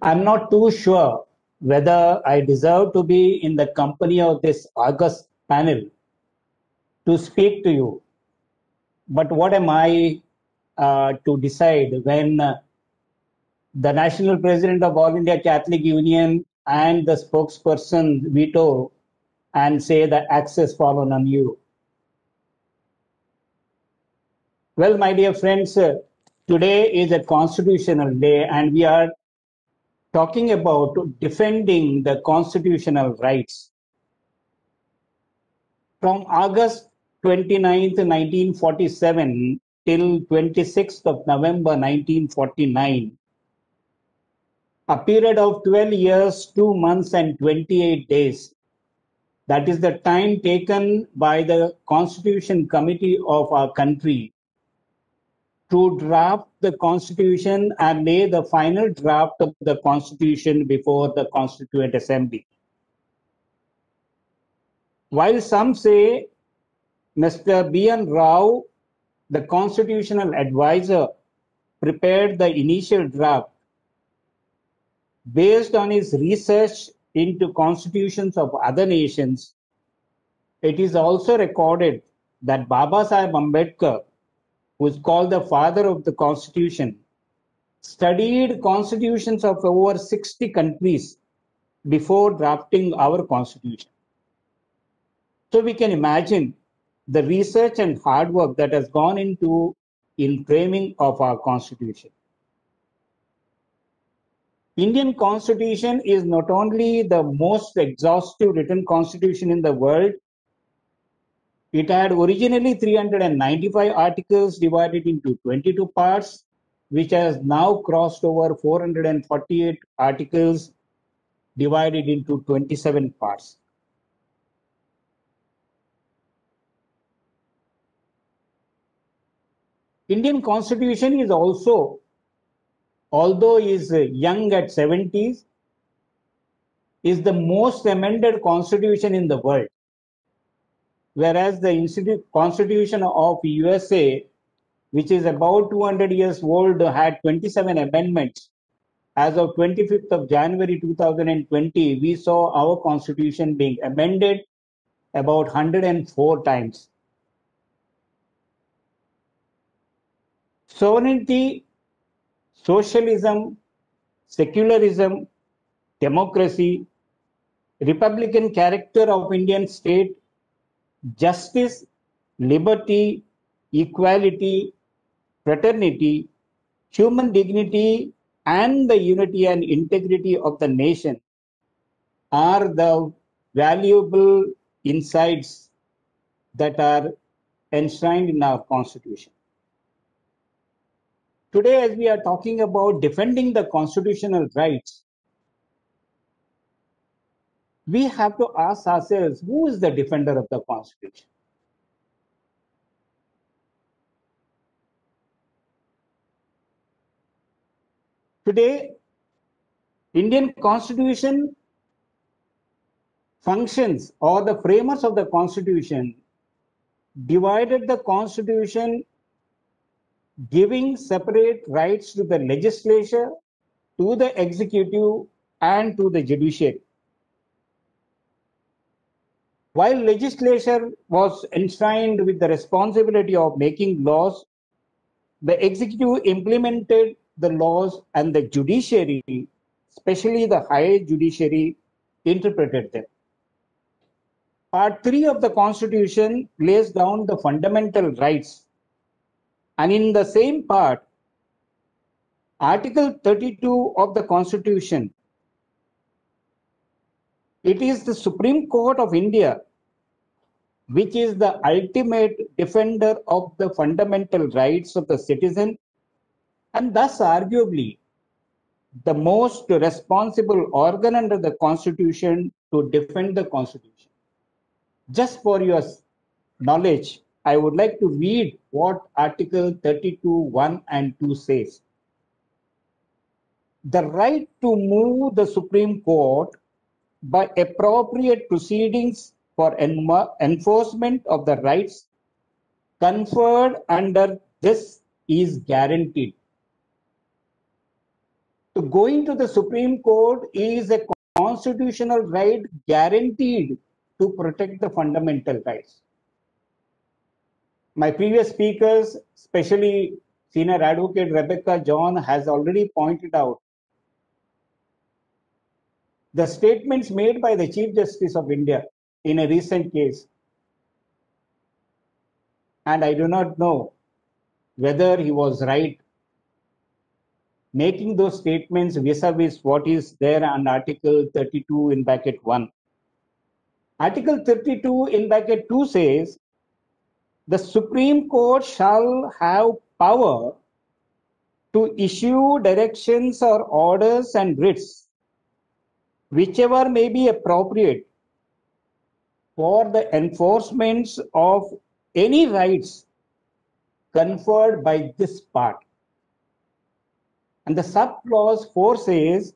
Speaker 8: I'm not too sure whether I deserve to be in the company of this august panel to speak to you. But what am I uh, to decide when uh, the national president of All India Catholic Union and the spokesperson veto and say the access fallen on you? Well, my dear friends, uh, today is a constitutional day and we are talking about defending the constitutional rights. From August 29th, 1947 till 26th of November 1949, a period of 12 years, 2 months and 28 days. That is the time taken by the Constitution Committee of our country to draft the constitution and lay the final draft of the constitution before the Constituent Assembly. While some say Mr. B.N. Rao, the constitutional advisor, prepared the initial draft based on his research into constitutions of other nations, it is also recorded that Baba Sahib Ambedkar who is called the father of the constitution, studied constitutions of over 60 countries before drafting our constitution. So we can imagine the research and hard work that has gone into in framing of our constitution. Indian constitution is not only the most exhaustive written constitution in the world, it had originally 395 articles divided into 22 parts, which has now crossed over 448 articles divided into 27 parts. Indian constitution is also, although is young at 70s, is the most amended constitution in the world whereas the Constitution of USA, which is about 200 years old, had 27 amendments. As of 25th of January 2020, we saw our constitution being amended about 104 times. Sovereignty, socialism, secularism, democracy, republican character of Indian state justice, liberty, equality, fraternity, human dignity, and the unity and integrity of the nation are the valuable insights that are enshrined in our constitution. Today, as we are talking about defending the constitutional rights, we have to ask ourselves who is the defender of the Constitution? Today, Indian Constitution functions or the framers of the Constitution divided the Constitution giving separate rights to the legislature, to the executive, and to the judiciary. While legislature was enshrined with the responsibility of making laws, the executive implemented the laws and the judiciary, especially the higher judiciary, interpreted them. Part 3 of the Constitution lays down the fundamental rights. And in the same part, Article 32 of the Constitution, it is the Supreme Court of India which is the ultimate defender of the fundamental rights of the citizen and thus arguably the most responsible organ under the constitution to defend the constitution. Just for your knowledge i would like to read what article 32 1 and 2 says. The right to move the supreme court by appropriate proceedings for en- enforcement of the rights conferred under this is guaranteed to going to the Supreme Court is a constitutional right guaranteed to protect the fundamental rights. My previous speakers, especially Senior Advocate Rebecca John, has already pointed out the statements made by the Chief Justice of India in a recent case. And I do not know whether he was right making those statements vis-a-vis what is there on Article 32 in bracket 1. Article 32 in bracket 2 says, the Supreme Court shall have power to issue directions or orders and writs, whichever may be appropriate for the enforcement of any rights conferred by this part and the subclause 4 says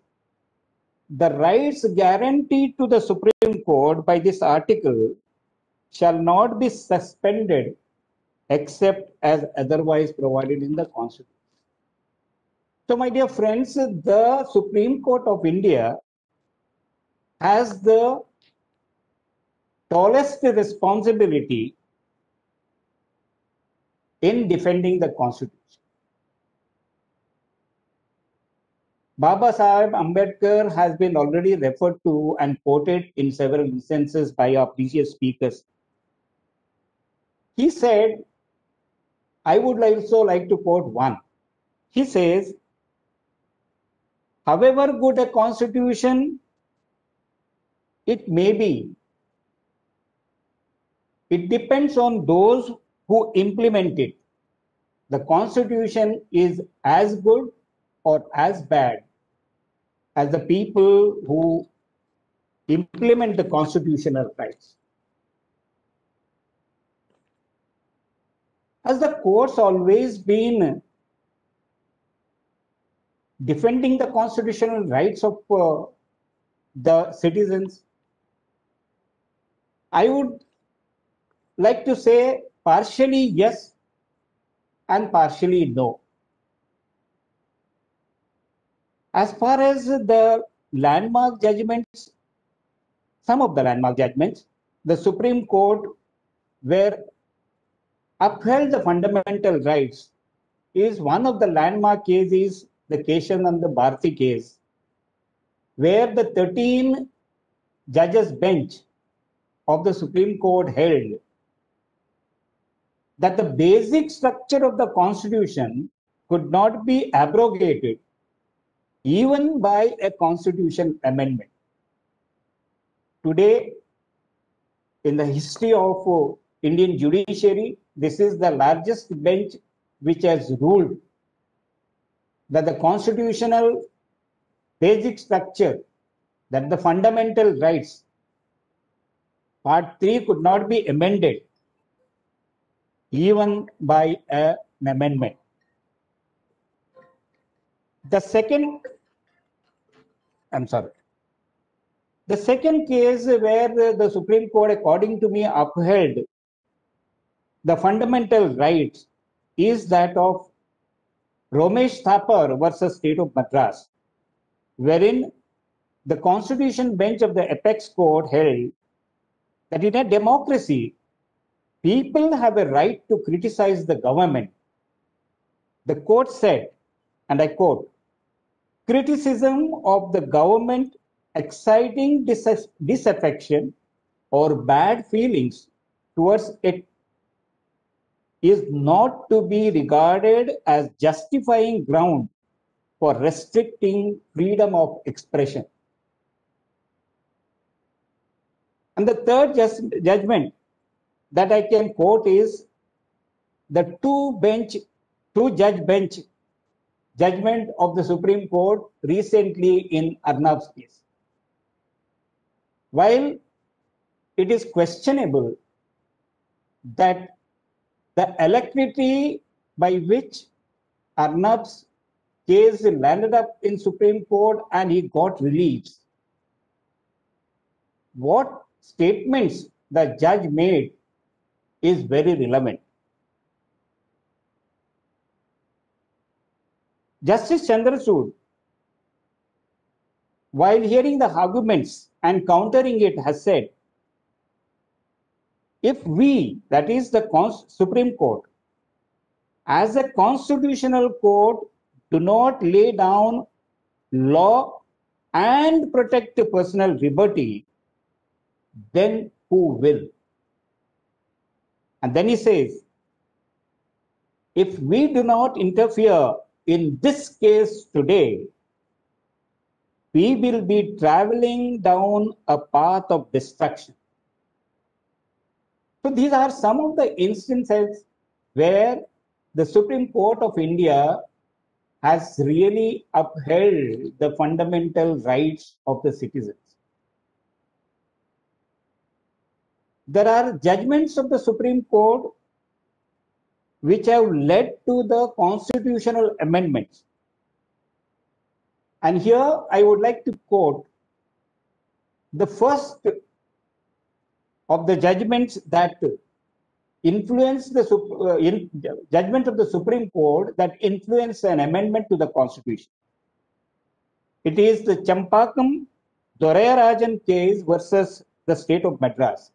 Speaker 8: the rights guaranteed to the Supreme Court by this article shall not be suspended except as otherwise provided in the Constitution. So, my dear friends, the Supreme Court of India has the tallest responsibility in defending the Constitution. Baba Sahib Ambedkar has been already referred to and quoted in several instances by our previous speakers. He said, I would also like to quote one. He says, however good a constitution it may be, it depends on those who implement it. The constitution is as good or as bad as the people who implement the constitutional rights. Has the courts always been defending the constitutional rights of uh, the citizens? I would like to say partially yes and partially no. As far as the landmark judgments, some of the landmark judgments, the Supreme Court, where upheld the fundamental rights, is one of the landmark cases, the Keshanand Bharati case, where the 13 judges bench of the Supreme Court held that the basic structure of the constitution could not be abrogated even by a constitution amendment. Today, in the history of uh, Indian judiciary, this is the largest bench which has ruled that the constitutional basic structure, that the fundamental rights, part 3 could not be amended even by a, an amendment. The second I'm sorry. The second case where the Supreme Court, according to me, upheld the fundamental rights is that of Ramesh Thapar versus State of Madras, wherein the Constitution bench of the apex court held that in a democracy, people have a right to criticize the government. The court said, and I quote, criticism of the government exciting dis- disaffection or bad feelings towards it is not to be regarded as justifying ground for restricting freedom of expression. And the third just, judgment that I can quote is the two bench, two judge bench judgment of the Supreme Court recently in Arnab's case. While it is questionable that the alacrity by which Arnab's case landed up in Supreme Court and he got relief. What statements the judge made is very relevant. Justice Chandrachud, while hearing the arguments and countering it, has said, if we, that is the Supreme Court, as a constitutional court, do not lay down law and protect personal liberty, then who will? And then he says, if we do not interfere in this case today, we will be traveling down a path of destruction. So these are some of the instances where the Supreme Court of India has really upheld the fundamental rights of the citizens. There are judgments of the Supreme Court which have led to the constitutional amendments. And here I would like to quote the first of the judgments that influence the uh, in, judgment of the Supreme Court that influence an amendment to the Constitution. It is the Champakam Dorairajan case versus the state of Madras.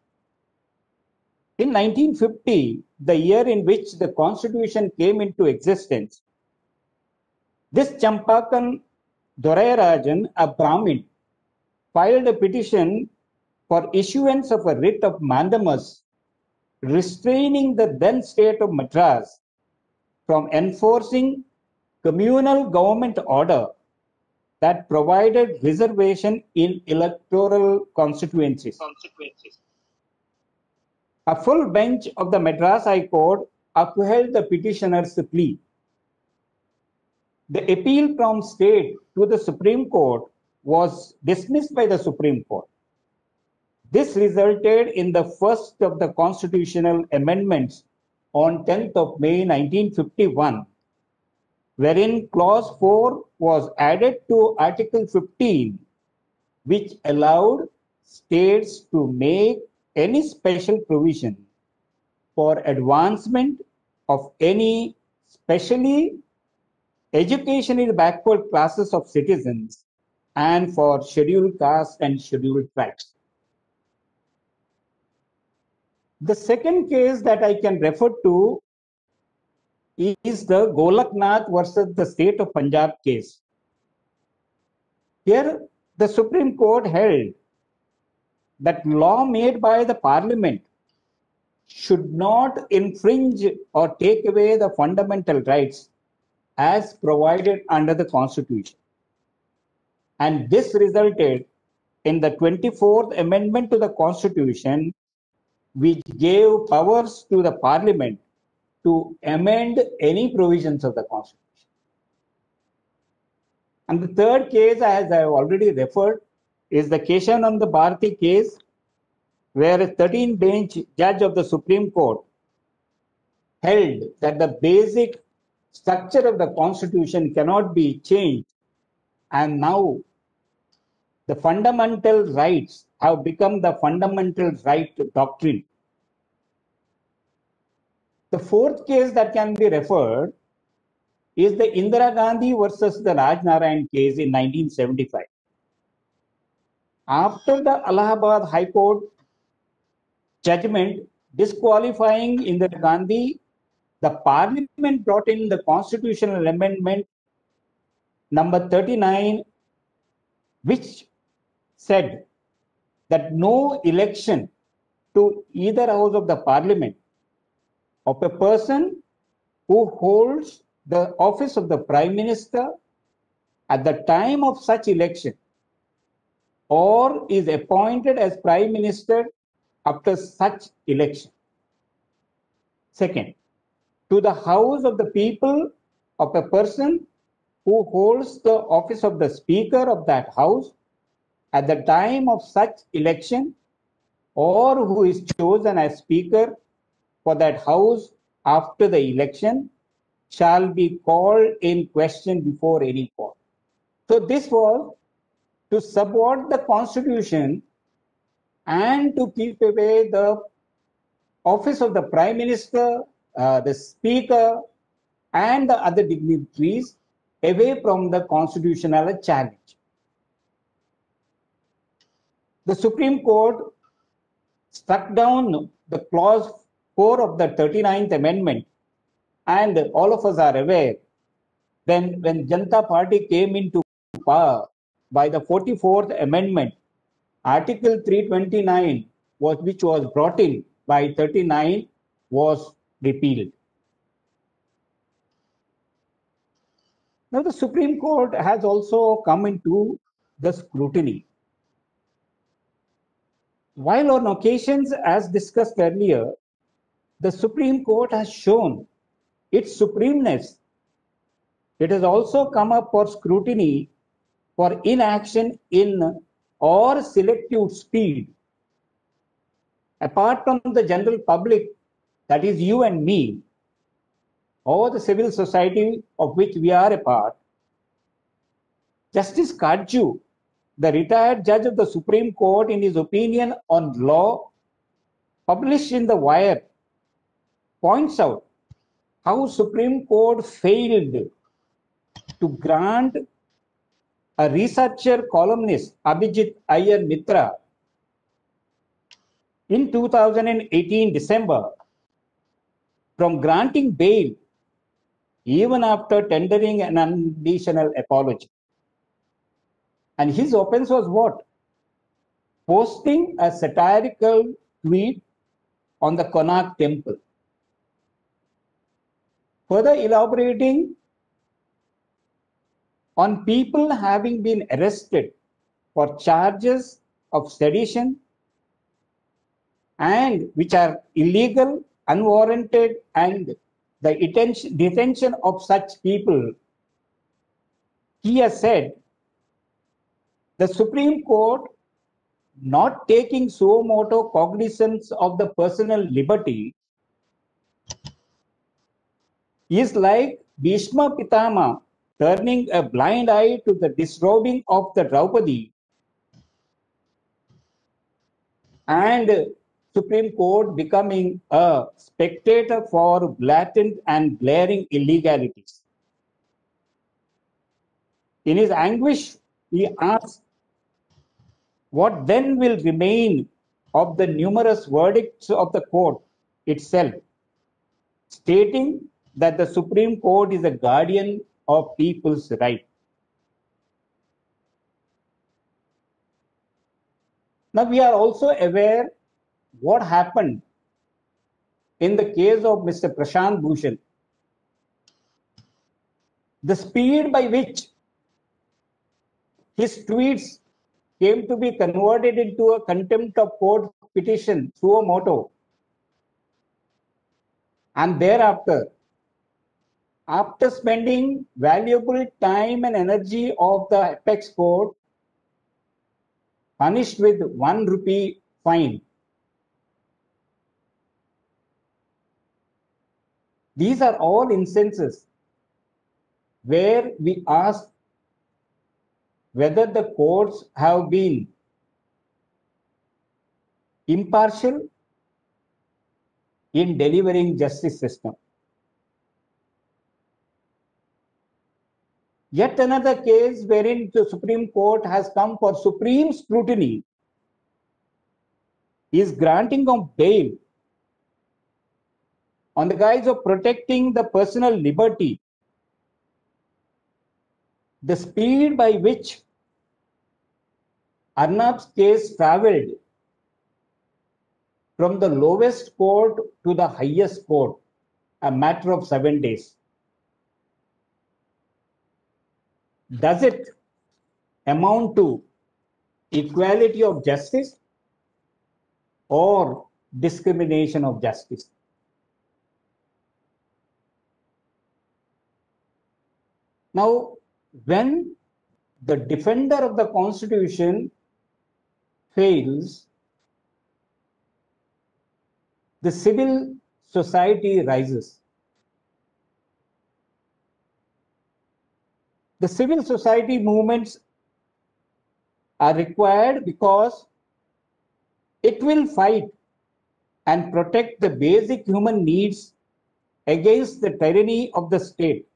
Speaker 8: In 1950, the year in which the Constitution came into existence, this Champakam Dorairajan, a Brahmin, filed a petition for issuance of a writ of mandamus restraining the then state of Madras from enforcing communal government order that provided reservation in electoral constituencies. constituencies. A full bench of the Madras High Court upheld the petitioner's plea. The appeal from state to the Supreme Court was dismissed by the Supreme Court. This resulted in the first of the constitutional amendments on 10th of May 1951, wherein clause 4 was added to Article 15, which allowed states to make any special provision for advancement of any specially educationally backward classes of citizens and for scheduled castes and scheduled tribes. The second case that I can refer to is the Golaknath versus the state of Punjab case. Here, the Supreme Court held that law made by the parliament should not infringe or take away the fundamental rights as provided under the constitution. And this resulted in the 24th amendment to the constitution which gave powers to the parliament to amend any provisions of the constitution. And the third case, as I have already referred, is the Keshananda Bharati case, where a 13 bench judge of the Supreme Court held that the basic structure of the constitution cannot be changed. And now the fundamental rights have become the fundamental right doctrine. The fourth case that can be referred is the Indira Gandhi versus the Raj Narayan case in 1975. After the Allahabad High Court judgment disqualifying Indira Gandhi, the parliament brought in the constitutional amendment number 39, which said that no election to either house of the parliament of a person who holds the office of the prime minister at the time of such election or is appointed as prime minister after such election. Second, to the house of the people of a person who holds the office of the speaker of that house at the time of such election or who is chosen as speaker for that house after the election shall be called in question before any court. So this was to support the constitution and to keep away the office of the prime minister, uh, the speaker, and the other dignitaries away from the constitutional challenge. The Supreme Court struck down the clause 4 of the 39th Amendment, and all of us are aware, then when Janata Party came into power by the 44th Amendment, Article 329, was, which was brought in by 39, was repealed. Now, the Supreme Court has also come into the scrutiny. While on occasions, as discussed earlier, the Supreme Court has shown its supremeness, it has also come up for scrutiny for inaction in or selective speed. Apart from the general public, that is you and me, or the civil society of which we are a part, Justice Katju, the retired judge of the Supreme Court, in his opinion on law, published in the Wire, points out how Supreme Court failed to grant a researcher columnist Abhijit Iyer Mitra in 2018 December from granting bail even after tendering an unconditional apology. And his offense was what? Posting a satirical tweet on the Konark temple. Further elaborating on people having been arrested for charges of sedition and which are illegal, unwarranted, and the detention of such people, he has said the Supreme Court not taking suo moto cognizance of the personal liberty is like Bhishma Pitama turning a blind eye to the disrobing of the Draupadi and Supreme Court becoming a spectator for blatant and glaring illegalities. In his anguish, he asks, what then will remain of the numerous verdicts of the court itself, stating that the Supreme Court is a guardian of people's right. Now we are also aware what happened in the case of Mr. Prashant Bhushan. The speed by which his tweets came to be converted into a contempt of court petition through a moto. And thereafter, after spending valuable time and energy of the apex court, punished with one rupee fine. These are all instances where we ask whether the courts have been impartial in delivering justice system. Yet another case wherein the Supreme Court has come for supreme scrutiny is granting of bail on the guise of protecting the personal liberty. The speed by which Arnab's case traveled from the lowest court to the highest court, a matter of seven days. Does it amount to equality of justice or discrimination of justice? Now, when the defender of the constitution fails, the civil society rises. The civil society movements are required because it will fight and protect the basic human needs against the tyranny of the state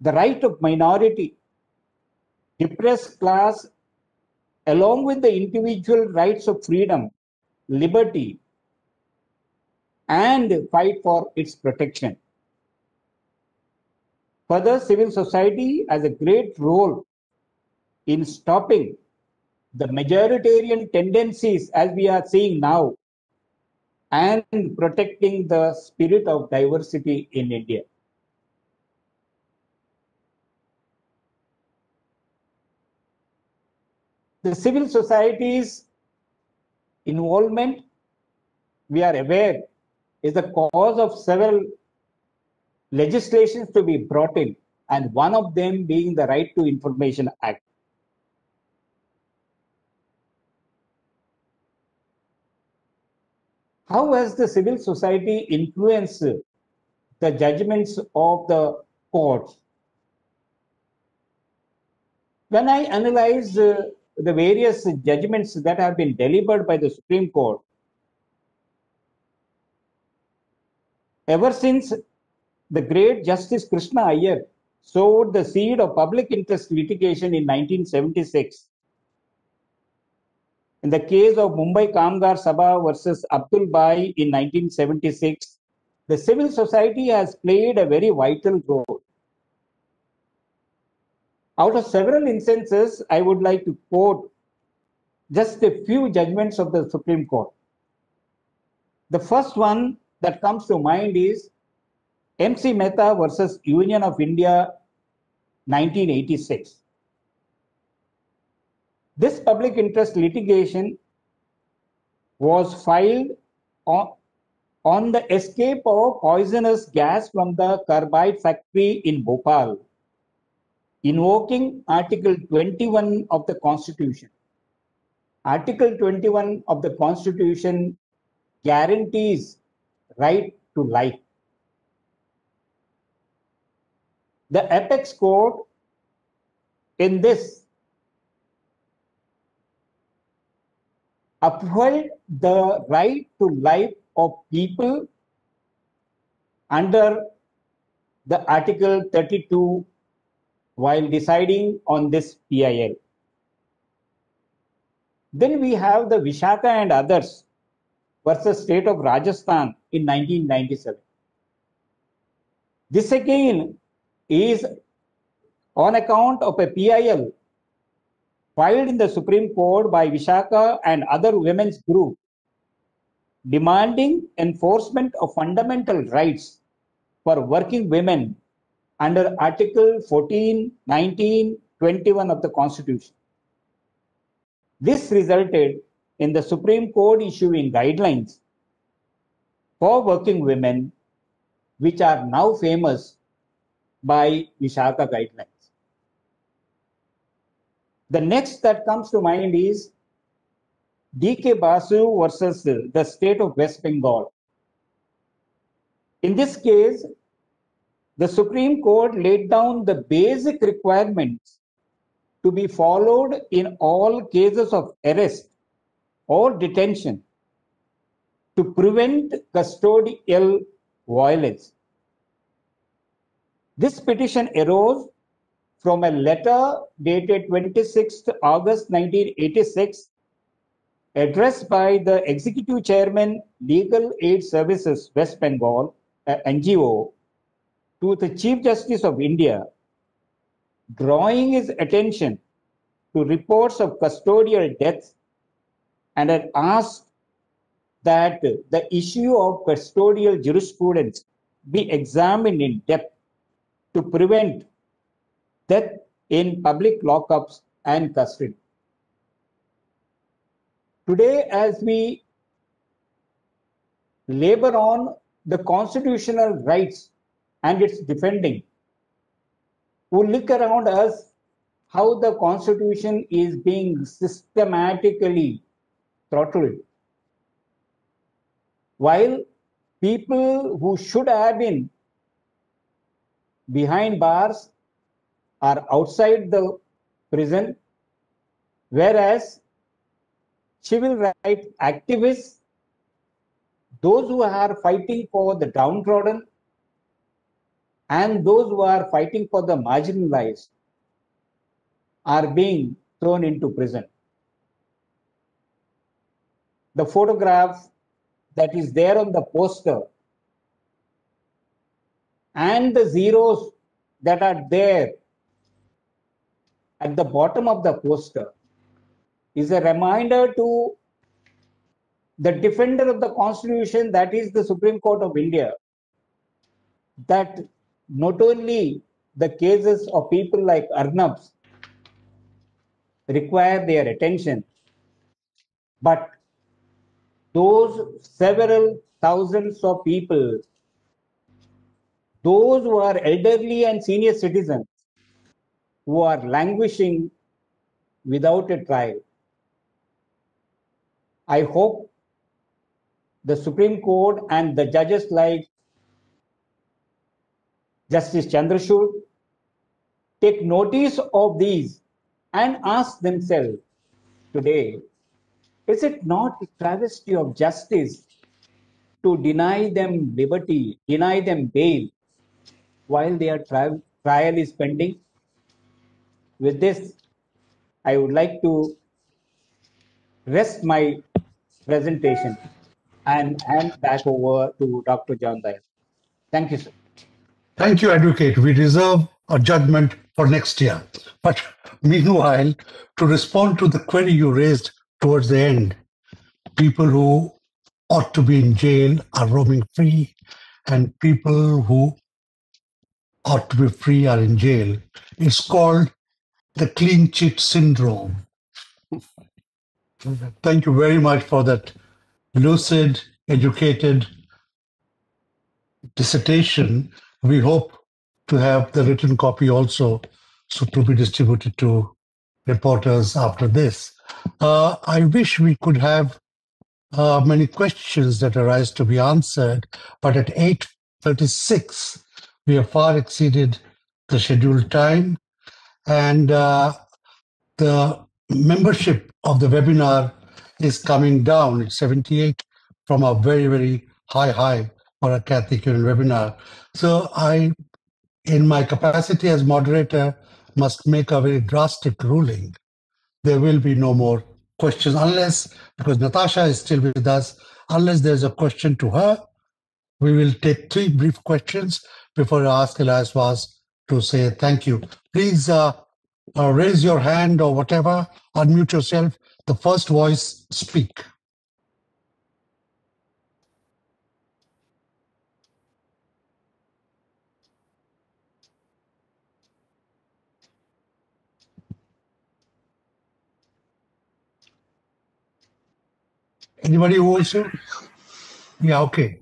Speaker 8: the right of minority, depressed class, along with the individual rights of freedom, liberty, and fight for its protection. Further, civil society has a great role in stopping the majoritarian tendencies as we are seeing now and protecting the spirit of diversity in India. the civil society's involvement, we are aware, is the cause of several legislations to be brought in, and one of them being the Right to Information Act. How has the civil society influenced the judgments of the courts? When I analyze uh, the various judgments that have been delivered by the Supreme Court, ever since the great Justice Krishna Iyer sowed the seed of public interest litigation in 1976, in the case of Mumbai Kamgar Sabha versus Abdulbhai in 1976, the civil society has played a very vital role. Out of several instances, I would like to quote just a few judgments of the Supreme Court. The first one that comes to mind is MC Mehta versus Union of India 1986. This public interest litigation was filed on, on the escape of poisonous gas from the carbide factory in Bhopal invoking Article 21 of the Constitution. Article 21 of the Constitution guarantees right to life. The apex court in this upheld the right to life of people under the Article 32 while deciding on this PIL. Then we have the Vishaka and others versus state of Rajasthan in 1997. This again is on account of a PIL filed in the Supreme Court by Vishaka and other women's group demanding enforcement of fundamental rights for working women under Article 14, 19, 21 of the Constitution. This resulted in the Supreme Court issuing guidelines for working women, which are now famous by Vishaka guidelines. The next that comes to mind is DK Basu versus the state of West Bengal. In this case, the Supreme Court laid down the basic requirements to be followed in all cases of arrest or detention to prevent custodial violence. This petition arose from a letter dated 26 August 1986 addressed by the Executive Chairman Legal Aid Services West Bengal, NGO, to the Chief Justice of India, drawing his attention to reports of custodial deaths and had asked that the issue of custodial jurisprudence be examined in depth to prevent death in public lockups and custody. Today, as we labor on the constitutional rights and its defending, we look around us how the constitution is being systematically throttled. While people who should have been behind bars are outside the prison, whereas civil rights activists, those who are fighting for the downtrodden, and those who are fighting for the marginalized are being thrown into prison. The photograph that is there on the poster and the zeros that are there at the bottom of the poster is a reminder to the defender of the constitution that is the supreme court of india that not only the cases of people like arnabs require their attention but those several thousands of people, those who are elderly and senior citizens who are languishing without a trial. I hope the Supreme Court and the judges like Justice Chandrachud take notice of these and ask themselves today is it not a travesty of justice to deny them liberty, deny them bail while their tri- trial is pending? With this, I would like to rest my presentation and hand back over to Dr. John Dayal. Thank you, sir.
Speaker 1: Thank you, Advocate. We reserve a judgment for next year. But meanwhile, to respond to the query you raised towards the end, people who ought to be in jail are roaming free, and people who ought to be free are in jail. It's called the clean cheat syndrome. Thank you very much for that lucid, educated dissertation. We hope to have the written copy also, so to be distributed to reporters after this. Uh, I wish we could have uh, many questions that arise to be answered, but at 8.36, we have far exceeded the scheduled time, and uh, the membership of the webinar is coming down. It's 78 from a very, very high high for a Catholic Union webinar. So I, in my capacity as moderator, must make a very drastic ruling there will be no more questions unless, because Natasha is still with us, unless there's a question to her, we will take three brief questions before I ask Elias Vaz to say thank you. Please uh, uh, raise your hand or whatever, unmute yourself. The first voice, speak. Anybody who wants to? Yeah, okay.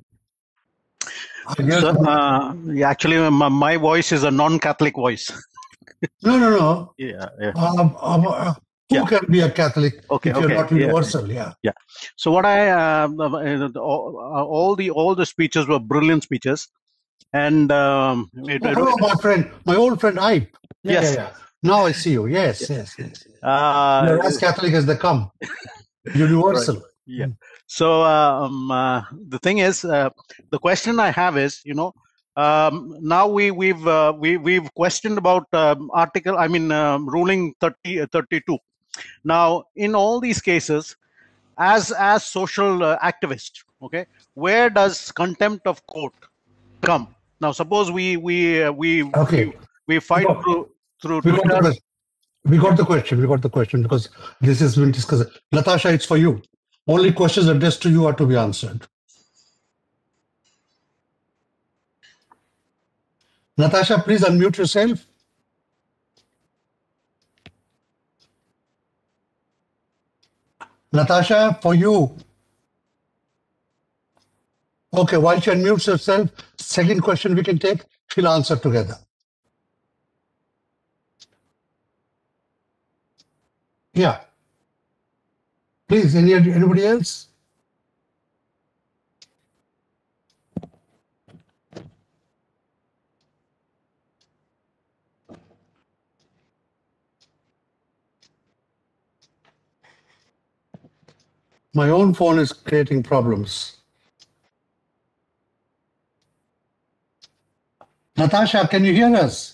Speaker 9: So, uh, actually, my, my, voice is a non-Catholic voice.
Speaker 1: no, no, no.
Speaker 9: Yeah, yeah.
Speaker 1: Um, um, uh, who yeah. can be a Catholic
Speaker 9: okay,
Speaker 1: if
Speaker 9: okay.
Speaker 1: you're not universal? Yeah.
Speaker 9: yeah. yeah. So what I uh, all the all the speeches were brilliant speeches, and um,
Speaker 1: it, oh, hello, my friend, my old friend Ipe.
Speaker 9: yes.
Speaker 1: Now I see you. Yes, yes, yes. Uh, you're as Catholic as they come. Universal.
Speaker 9: Right yeah so um, uh, the thing is uh, the question i have is you know um, now we we've uh, we we've questioned about um, article i mean um, ruling 30 uh, 32 now in all these cases as as social uh, activists okay where does contempt of court come? Now suppose we we uh, we
Speaker 1: okay.
Speaker 9: we, we fight no. through through
Speaker 1: we got, the, we got the question we got the question because this has been discussed. Natasha it's for you Only questions addressed to you are to be answered. Natasha, please unmute yourself. Natasha, for you. Okay, while she unmutes herself, second question we can take, she'll answer together. Yeah. Please, any, anybody else? My own phone is creating problems. Natasha, can you hear us?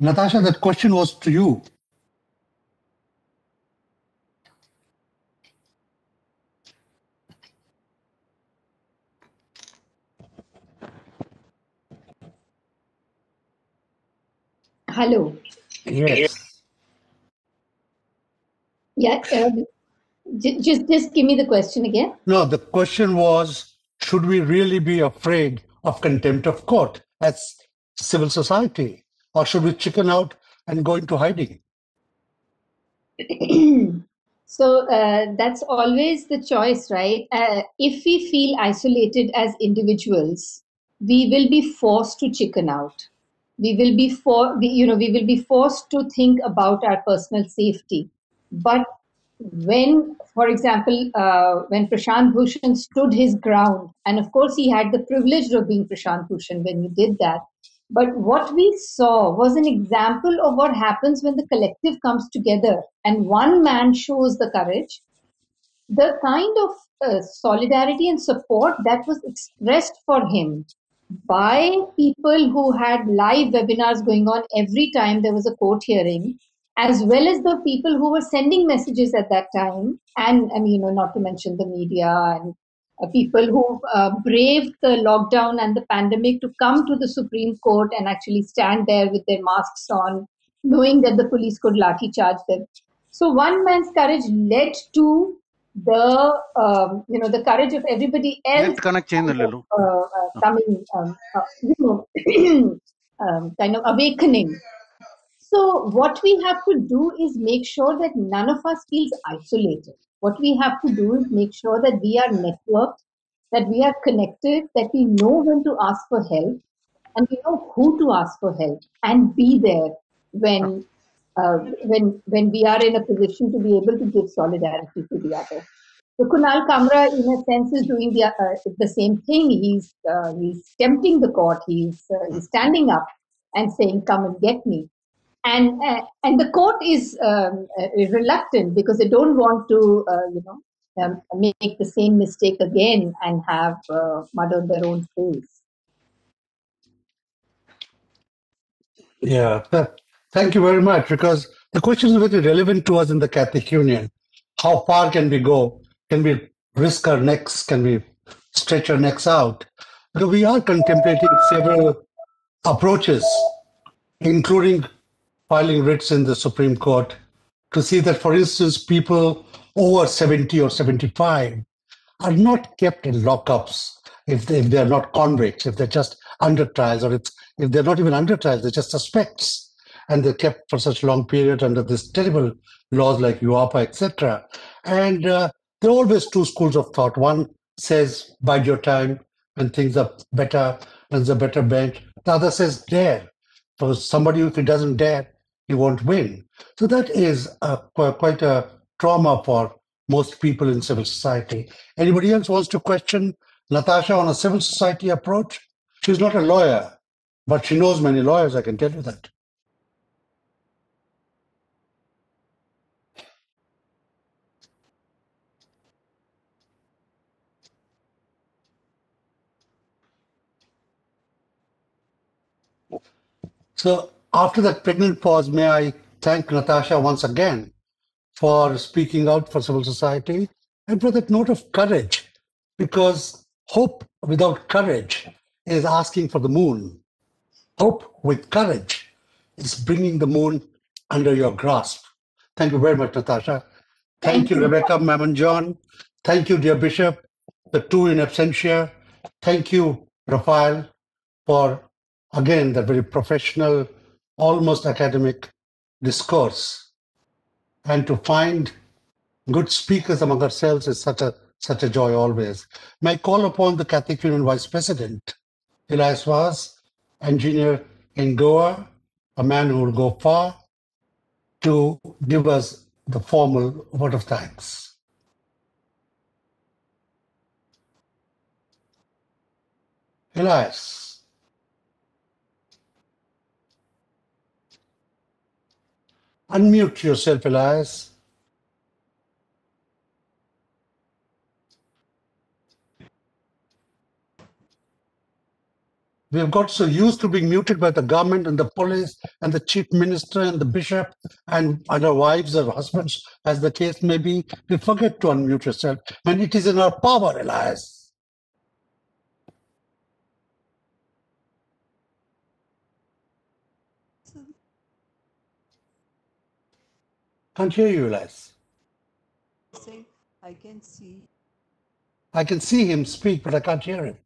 Speaker 1: Natasha, that question was to you.
Speaker 5: Hello.
Speaker 1: Yes.
Speaker 5: Yeah. Um, just just give me the question again.
Speaker 1: No, the question was should we really be afraid of contempt of court as civil society? Or should we chicken out and go into hiding?
Speaker 5: so uh, that's always the choice, right? Uh, if we feel isolated as individuals, we will be forced to chicken out. We will be for we, you know we will be forced to think about our personal safety. But when, for example, uh, when Prashant Bhushan stood his ground, and of course he had the privilege of being Prashant Bhushan when he did that, but what we saw was an example of what happens when the collective comes together and one man shows the courage. The kind of uh, solidarity and support that was expressed for him by people who had live webinars going on every time there was a court hearing, as well as the people who were sending messages at that time, and I mean, you know, not to mention the media and people who uh, braved the lockdown and the pandemic to come to the Supreme Court and actually stand there with their masks on, knowing that the police could lathi charge them. So one man's courage led to the um, you know the courage of everybody else
Speaker 9: connect chain
Speaker 5: uh, uh, coming um, uh, you know um, kind of awakening. So what we have to do is make sure that none of us feels isolated what we have to do is make sure that we are networked, that we are connected, that we know when to ask for help, and we know who to ask for help, and be there when uh, when when we are in a position to be able to give solidarity to the other. So Kunal Kamra, in a sense, is doing the uh, the same thing. He's uh, he's tempting the court. He's uh, he's standing up and saying, "Come and get me." And uh, and the court is um, uh, reluctant because they don't want to uh, you know um, make the same mistake again and have uh, mud on their own face
Speaker 1: yeah. Thank you very much because the question is very relevant to us in the catholic union. How far can we go? Can we risk our necks? Can we stretch our necks out? Because we are contemplating several approaches including filing writs in the Supreme Court to see that, for instance, people over 70 or 75 are not kept in lockups if, they, if they're not convicts, if they're just under trials, or if, if they're not even under trials, they're just suspects, and they're kept for such a long period under this terrible laws like UAPA, etc. And uh, there are always two schools of thought. One says, bide your time, when things are better, when there's a better bench. The other says, dare. For somebody, who doesn't dare, he won't win. So that is a, quite a trauma for most people in civil society. Anybody else wants to question Natasha on a civil society approach? She's not a lawyer, but she knows many lawyers, I can tell you that. So after that pregnant pause, may I thank Natasha once again for speaking out for civil society and for that note of courage, because hope without courage is asking for the moon. Hope with courage is bringing the moon under your grasp. Thank you very much, Natasha. Thank, Thank you, you, Rebecca, Mammen John. Thank you, dear Bishop, the two in absentia. Thank you, Rafael, for again the very professional, almost academic discourse. And to find good speakers among ourselves is such a such a joy always. May I call upon the Catholic Union Vice President, Elias Vaz, engineer in Goa, a man who will go far, to give us the formal word of thanks. Elias. Unmute yourself, Elias. We have got so used to being muted by the government and the police and the chief minister and the bishop and other wives or husbands, as the case may be, we forget to unmute yourself. And it is in our power, Elias. Can't hear you, Elias.
Speaker 10: I can see.
Speaker 1: I can see him speak, but I can't hear him.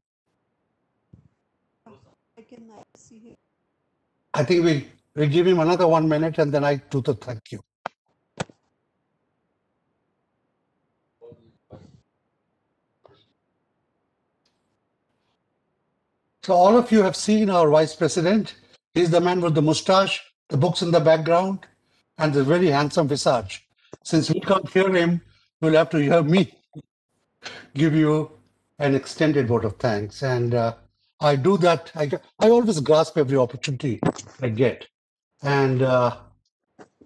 Speaker 1: I think we we give him another one minute and then I do the thank you. So all of you have seen our vice president. He's the man with the mustache, the books in the background, and the very handsome visage. Since we can't hear him, we'll have to hear me give you an extended vote of thanks. And uh, I do that. I, I always grasp every opportunity I get. And uh,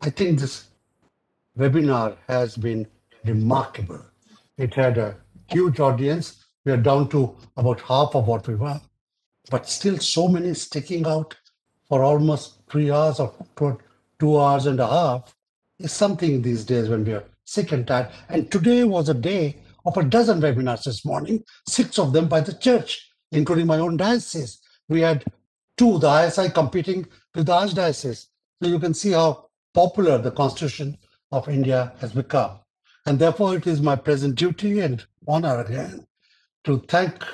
Speaker 1: I think this webinar has been remarkable. It had a huge audience. We are down to about half of what we were, but still so many sticking out for almost three hours or two, hours and a half is something these days when we are sick and tired. And today was a day of a dozen webinars this morning, six of them by the church including my own diocese. We had two, the ISI competing with the Archdiocese. So you can see how popular the Constitution of India has become. And therefore, it is my present duty and honor again to thank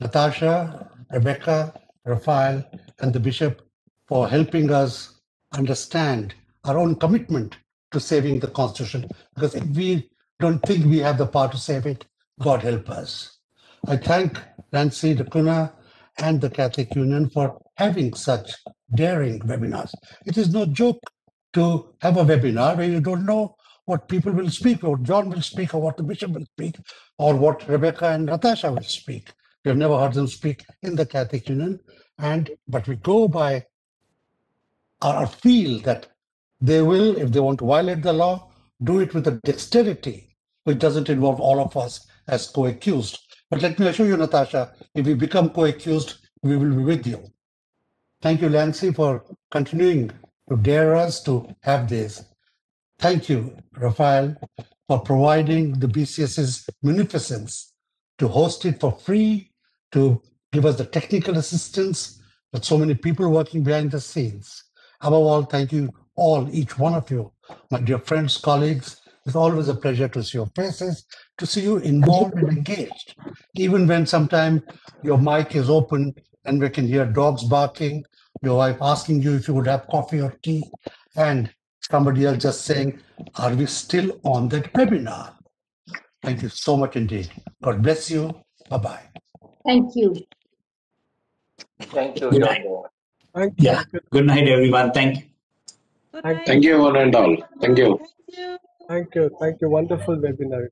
Speaker 1: Natasha, Rebecca, Raphael, and the Bishop for helping us understand our own commitment to saving the Constitution. Because if we don't think we have the power to save it, God help us. I thank Lancy D'Cunha and the Catholic Union for having such daring webinars. It is no joke to have a webinar where you don't know what people will speak, or John will speak, or what the bishop will speak, or what Rebecca and Natasha will speak. We have never heard them speak in the Catholic Union, and but we go by our feel that they will, if they want to violate the law, do it with a dexterity which doesn't involve all of us as co-accused. But let me assure you, Natasha, if we become co-accused, we will be with you. Thank you, Lancy, for continuing to dare us to have this. Thank you, Raphael, for providing the BCS's munificence to host it for free, to give us the technical assistance, with so many people working behind the scenes. Above all, thank you all, each one of you, my dear friends, colleagues. It's always a pleasure to see your faces to see you involved and engaged, even when sometimes your mic is open and we can hear dogs barking, your wife asking you if you would have coffee or tea, and somebody else just saying, Are we still on that webinar? Thank you so much indeed. God bless you. Bye bye.
Speaker 5: Thank you.
Speaker 11: Thank you, John.
Speaker 8: Thank you. Yeah. Good night, everyone. Thank you.
Speaker 2: Thank you, one and all. Thank you.
Speaker 10: Thank you.
Speaker 12: Thank you. Thank you. Wonderful webinar.